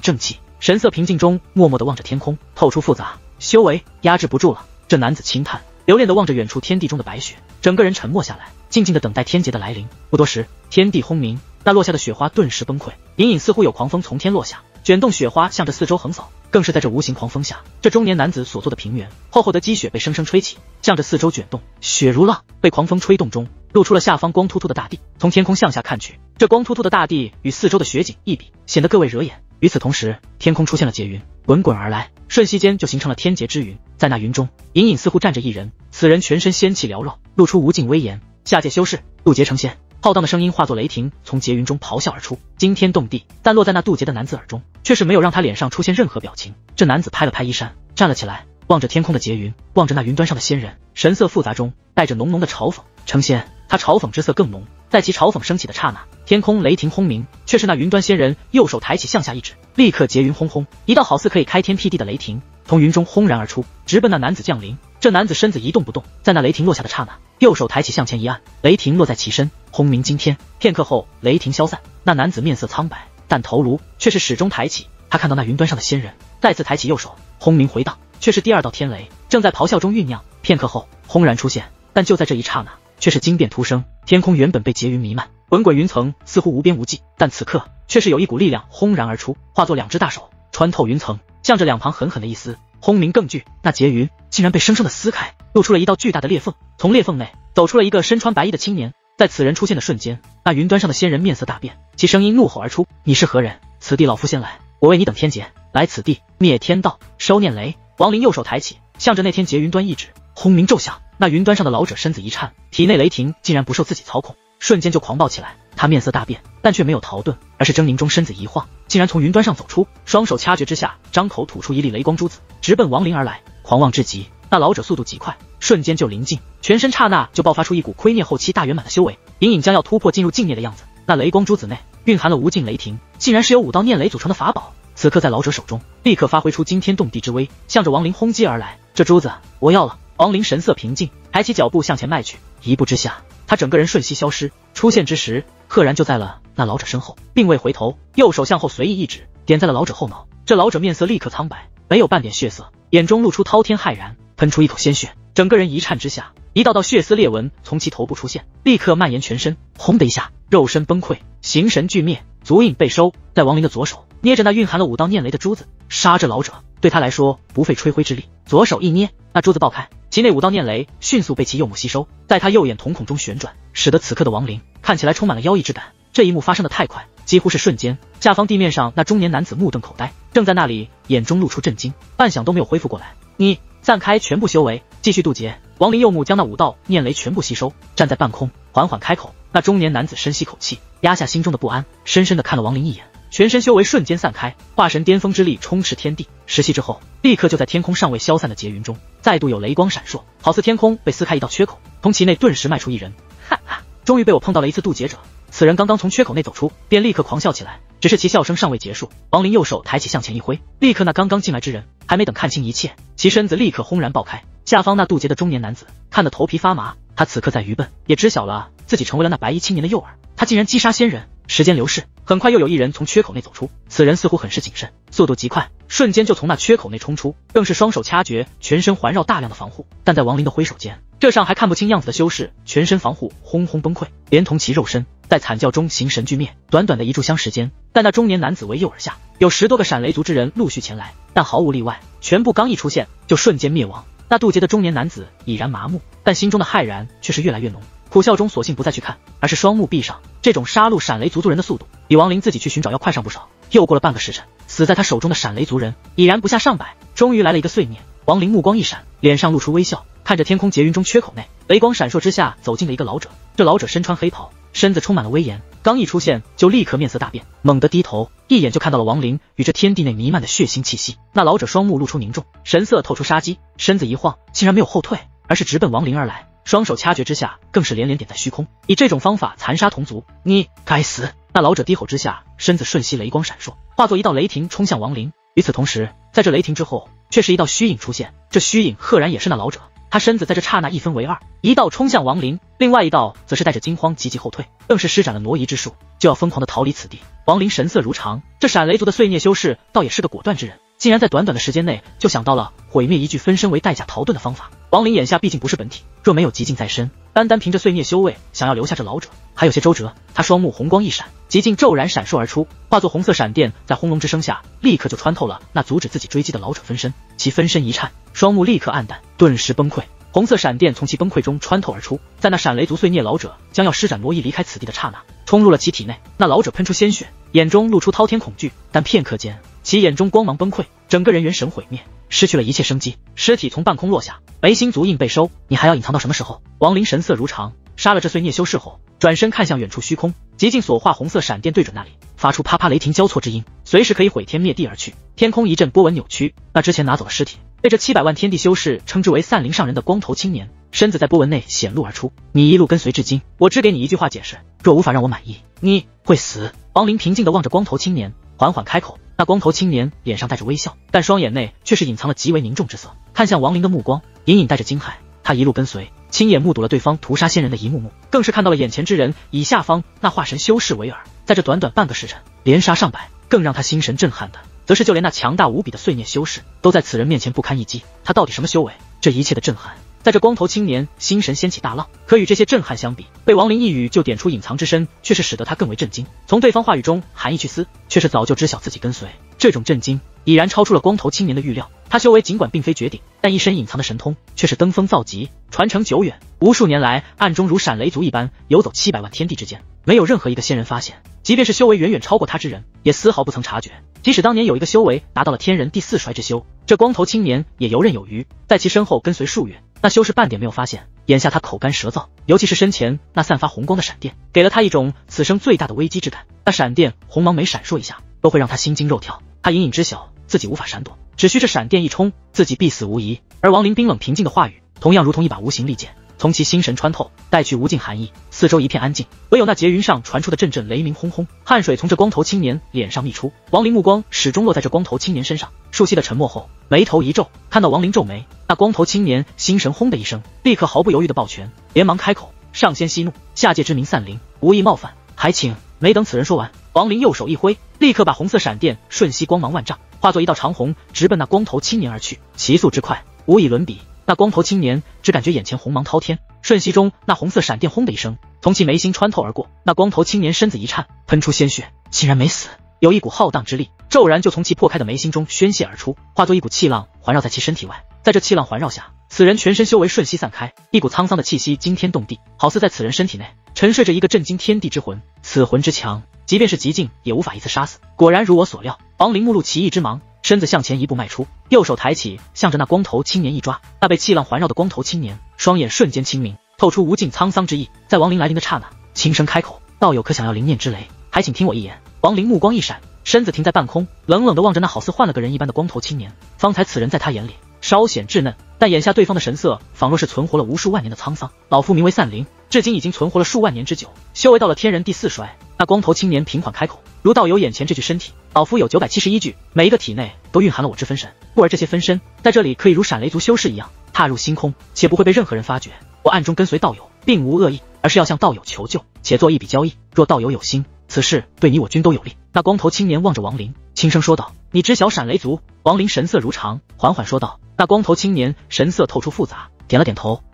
正气。神色平静中，默默地望着天空，透出复杂修为，压制不住了。这男子轻叹，留恋地望着远处天地中的白雪，整个人沉默下来，静静地等待天劫的来临。不多时，天地轰鸣，那落下的雪花顿时崩溃，隐隐似乎有狂风从天落下，卷动雪花向着四周横扫。更是在这无形狂风下，这中年男子所坐的平原，厚厚的积雪被生生吹起，向着四周卷动，雪如浪，被狂风吹动中，露出了下方光秃秃的大地。从天空向下看去，这光秃秃的大地与四周的雪景一比，显得格外惹眼。与此同时，天空出现了劫云，滚滚而来，瞬息间就形成了天劫之云。在那云中，隐隐似乎站着一人，此人全身仙气缭绕，露出无尽威严。下界修士，渡劫成仙。浩荡的声音化作雷霆，从劫云中咆哮而出，惊天动地。但落在那渡劫的男子耳中，却是没有让他脸上出现任何表情。这男子拍了拍衣衫，站了起来，望着天空的劫云，望着那云端上的仙人，神色复杂中带着浓浓的嘲讽。成仙，他嘲讽之色更浓。在其嘲讽升起的刹那，天空雷霆轰鸣，却是那云端仙人右手抬起向下一指，立刻劫云轰轰，一道好似可以开天辟地的雷霆从云中轰然而出，直奔那男子降临。这男子身子一动不动，在那雷霆落下的刹那，右手抬起向前一按，雷霆落在其身，轰鸣惊天。片刻后，雷霆消散，那男子面色苍白，但头颅却是始终抬起。他看到那云端上的仙人再次抬起右手，轰鸣回荡，却是第二道天雷正在咆哮中酝酿。片刻后，轰然出现，但就在这一刹那。却是惊变突生，天空原本被劫云弥漫，滚滚云层似乎无边无际，但此刻却是有一股力量轰然而出，化作两只大手穿透云层，向着两旁狠狠的一撕，轰鸣更剧，那劫云竟然被生生的撕开，露出了一道巨大的裂缝，从裂缝内走出了一个身穿白衣的青年。在此人出现的瞬间，那云端上的仙人面色大变，其声音怒吼而出：“你是何人？此地老夫先来，我为你等天劫，来此地灭天道，收念雷。”王林右手抬起，向着那天劫云端一指，轰鸣骤响。那云端上的老者身子一颤，体内雷霆竟然不受自己操控，瞬间就狂暴起来。他面色大变，但却没有逃遁，而是狰狞中身子一晃，竟然从云端上走出，双手掐诀之下，张口吐出一粒雷光珠子，直奔王林而来。狂妄至极，那老者速度极快，瞬间就临近，全身刹那就爆发出一股窥灭后期大圆满的修为，隐隐将要突破进入境界的样子。那雷光珠子内蕴含了无尽雷霆，竟然是由五道念雷组成的法宝。此刻在老者手中，立刻发挥出惊天动地之威，向着王林轰击而来。这珠子我要了。王林神色平静，抬起脚步向前迈去，一步之下，他整个人瞬息消失，出现之时，赫然就在了那老者身后，并未回头，右手向后随意一指，点在了老者后脑。这老者面色立刻苍白，没有半点血色，眼中露出滔天骇然，喷出一口鲜血，整个人一颤之下，一道道血丝裂纹从其头部出现，立刻蔓延全身，轰的一下，肉身崩溃，形神俱灭，足印被收。在王林的左手捏着那蕴含了五道念雷的珠子，杀这老者对他来说不费吹灰之力，左手一捏，那珠子爆开。其内五道念雷迅速被其右目吸收，在他右眼瞳孔中旋转，使得此刻的王林看起来充满了妖异之感。这一幕发生的太快，几乎是瞬间。下方地面上那中年男子目瞪口呆，正在那里，眼中露出震惊，半晌都没有恢复过来。你散开全部修为，继续渡劫。王林右目将那五道念雷全部吸收，站在半空，缓缓开口。那中年男子深吸口气，压下心中的不安，深深的看了王林一眼。全身修为瞬间散开，化神巅峰之力充斥天地。十息之后，立刻就在天空尚未消散的劫云中，再度有雷光闪烁，好似天空被撕开一道缺口，从其内顿时迈出一人。哈哈，终于被我碰到了一次渡劫者。此人刚刚从缺口内走出，便立刻狂笑起来。只是其笑声尚未结束，王林右手抬起向前一挥，立刻那刚刚进来之人还没等看清一切，其身子立刻轰然爆开。下方那渡劫的中年男子看得头皮发麻，他此刻在愚笨，也知晓了自己成为了那白衣青年的诱饵。他竟然击杀仙人！时间流逝，很快又有一人从缺口内走出。此人似乎很是谨慎，速度极快，瞬间就从那缺口内冲出，更是双手掐诀，全身环绕大量的防护。但在王林的挥手间，这尚还看不清样子的修士，全身防护轰轰崩溃，连同其肉身在惨叫中形神俱灭。短短的一炷香时间，但那中年男子为诱饵下，有十多个闪雷族之人陆续前来，但毫无例外，全部刚一出现就瞬间灭亡。那渡劫的中年男子已然麻木，但心中的骇然却是越来越浓。苦笑中，索性不再去看，而是双目闭上。这种杀戮闪雷族族人的速度，比王林自己去寻找要快上不少。又过了半个时辰，死在他手中的闪雷族人已然不下上百。终于来了一个碎念。王林目光一闪，脸上露出微笑，看着天空结云中缺口内，雷光闪烁之下走进了一个老者。这老者身穿黑袍，身子充满了威严，刚一出现就立刻面色大变，猛地低头，一眼就看到了王林与这天地内弥漫的血腥气息。那老者双目露出凝重，神色透出杀机，身子一晃，竟然没有后退，而是直奔王林而来。双手掐诀之下，更是连连点在虚空，以这种方法残杀同族，你该死！那老者低吼之下，身子瞬息雷光闪烁，化作一道雷霆冲向王林。与此同时，在这雷霆之后，却是一道虚影出现。这虚影赫然也是那老者，他身子在这刹那一分为二，一道冲向王林，另外一道则是带着惊慌急急后退，更是施展了挪移之术，就要疯狂的逃离此地。王林神色如常，这闪雷族的碎孽修士倒也是个果断之人。竟然在短短的时间内就想到了毁灭一具分身为代价逃遁的方法。王林眼下毕竟不是本体，若没有极境在身，单单凭着碎孽修为，想要留下这老者，还有些周折。他双目红光一闪，极境骤然闪烁而出，化作红色闪电，在轰隆之声下，立刻就穿透了那阻止自己追击的老者分身。其分身一颤，双目立刻暗淡，顿时崩溃。红色闪电从其崩溃中穿透而出，在那闪雷族碎孽老者将要施展挪移离开此地的刹那，冲入了其体内。那老者喷出鲜血，眼中露出滔天恐惧，但片刻间。其眼中光芒崩溃，整个人元神毁灭，失去了一切生机，尸体从半空落下，眉心足印被收。你还要隐藏到什么时候？王林神色如常，杀了这碎孽修士后，转身看向远处虚空，极尽所化红色闪电对准那里，发出啪啪雷霆交错之音，随时可以毁天灭地而去。天空一阵波纹扭曲，那之前拿走了尸体，被这七百万天地修士称之为散灵上人的光头青年，身子在波纹内显露而出。你一路跟随至今，我只给你一句话解释，若无法让我满意，你会死。王林平静地望着光头青年，缓缓开口。那光头青年脸上带着微笑，但双眼内却是隐藏了极为凝重之色，看向王林的目光隐隐带着惊骇。他一路跟随，亲眼目睹了对方屠杀仙人的一幕幕，更是看到了眼前之人以下方那化神修士为饵，在这短短半个时辰连杀上百。更让他心神震撼的，则是就连那强大无比的碎念修士都在此人面前不堪一击。他到底什么修为？这一切的震撼。在这光头青年心神掀起大浪，可与这些震撼相比，被王林一语就点出隐藏之身，却是使得他更为震惊。从对方话语中含义去思，却是早就知晓自己跟随。这种震惊已然超出了光头青年的预料。他修为尽管并非绝顶，但一身隐藏的神通却是登峰造极，传承久远。无数年来，暗中如闪雷族一般游走七百万天地之间，没有任何一个仙人发现。即便是修为远远超过他之人，也丝毫不曾察觉。即使当年有一个修为达到了天人第四衰之修，这光头青年也游刃有余，在其身后跟随数月。那修士半点没有发现，眼下他口干舌燥，尤其是身前那散发红光的闪电，给了他一种此生最大的危机之感。那闪电红芒每闪烁一下，都会让他心惊肉跳。他隐隐知晓自己无法闪躲，只需这闪电一冲，自己必死无疑。而王林冰冷平静的话语，同样如同一把无形利剑。从其心神穿透，带去无尽寒意。四周一片安静，唯有那劫云上传出的阵阵雷鸣轰轰。汗水从这光头青年脸上溢出，王林目光始终落在这光头青年身上。数息的沉默后，眉头一皱，看到王林皱眉，那光头青年心神轰的一声，立刻毫不犹豫的抱拳，连忙开口：“上仙息怒，下界之名散灵，无意冒犯，还请……”没等此人说完，王林右手一挥，立刻把红色闪电瞬息光芒万丈，化作一道长虹，直奔那光头青年而去。其速之快，无以伦比。那光头青年只感觉眼前红芒滔天，瞬息中那红色闪电轰的一声从其眉心穿透而过。那光头青年身子一颤，喷出鲜血，竟然没死。有一股浩荡之力骤然就从其破开的眉心中宣泄而出，化作一股气浪环绕在其身体外。在这气浪环绕下，此人全身修为瞬息散开，一股沧桑的气息惊天动地，好似在此人身体内沉睡着一个震惊天地之魂。此魂之强，即便是极境也无法一次杀死。果然如我所料，王陵目露奇异之芒。身子向前一步迈出，右手抬起，向着那光头青年一抓。那被气浪环绕的光头青年，双眼瞬间清明，透出无尽沧桑之意。在王林来临的刹那，轻声开口：“道友可想要灵念之雷？还请听我一言。”王林目光一闪，身子停在半空，冷冷地望着那好似换了个人一般的光头青年。方才此人在他眼里稍显稚嫩，但眼下对方的神色，仿若是存活了无数万年的沧桑。老夫名为散灵，至今已经存活了数万年之久，修为到了天人第四衰。那光头青年平缓开口。如道友眼前这具身体，老夫有九百七十一具，每一个体内都蕴含了我之分神，故而这些分身在这里可以如闪雷族修士一样踏入星空，且不会被任何人发觉。我暗中跟随道友，并无恶意，而是要向道友求救，且做一笔交易。若道友有心，此事对你我均都有利。那光头青年望着王林，轻声说道：“你知晓闪雷族？”王林神色如常，缓缓说道：“那光头青年神色透出复杂，点了点头。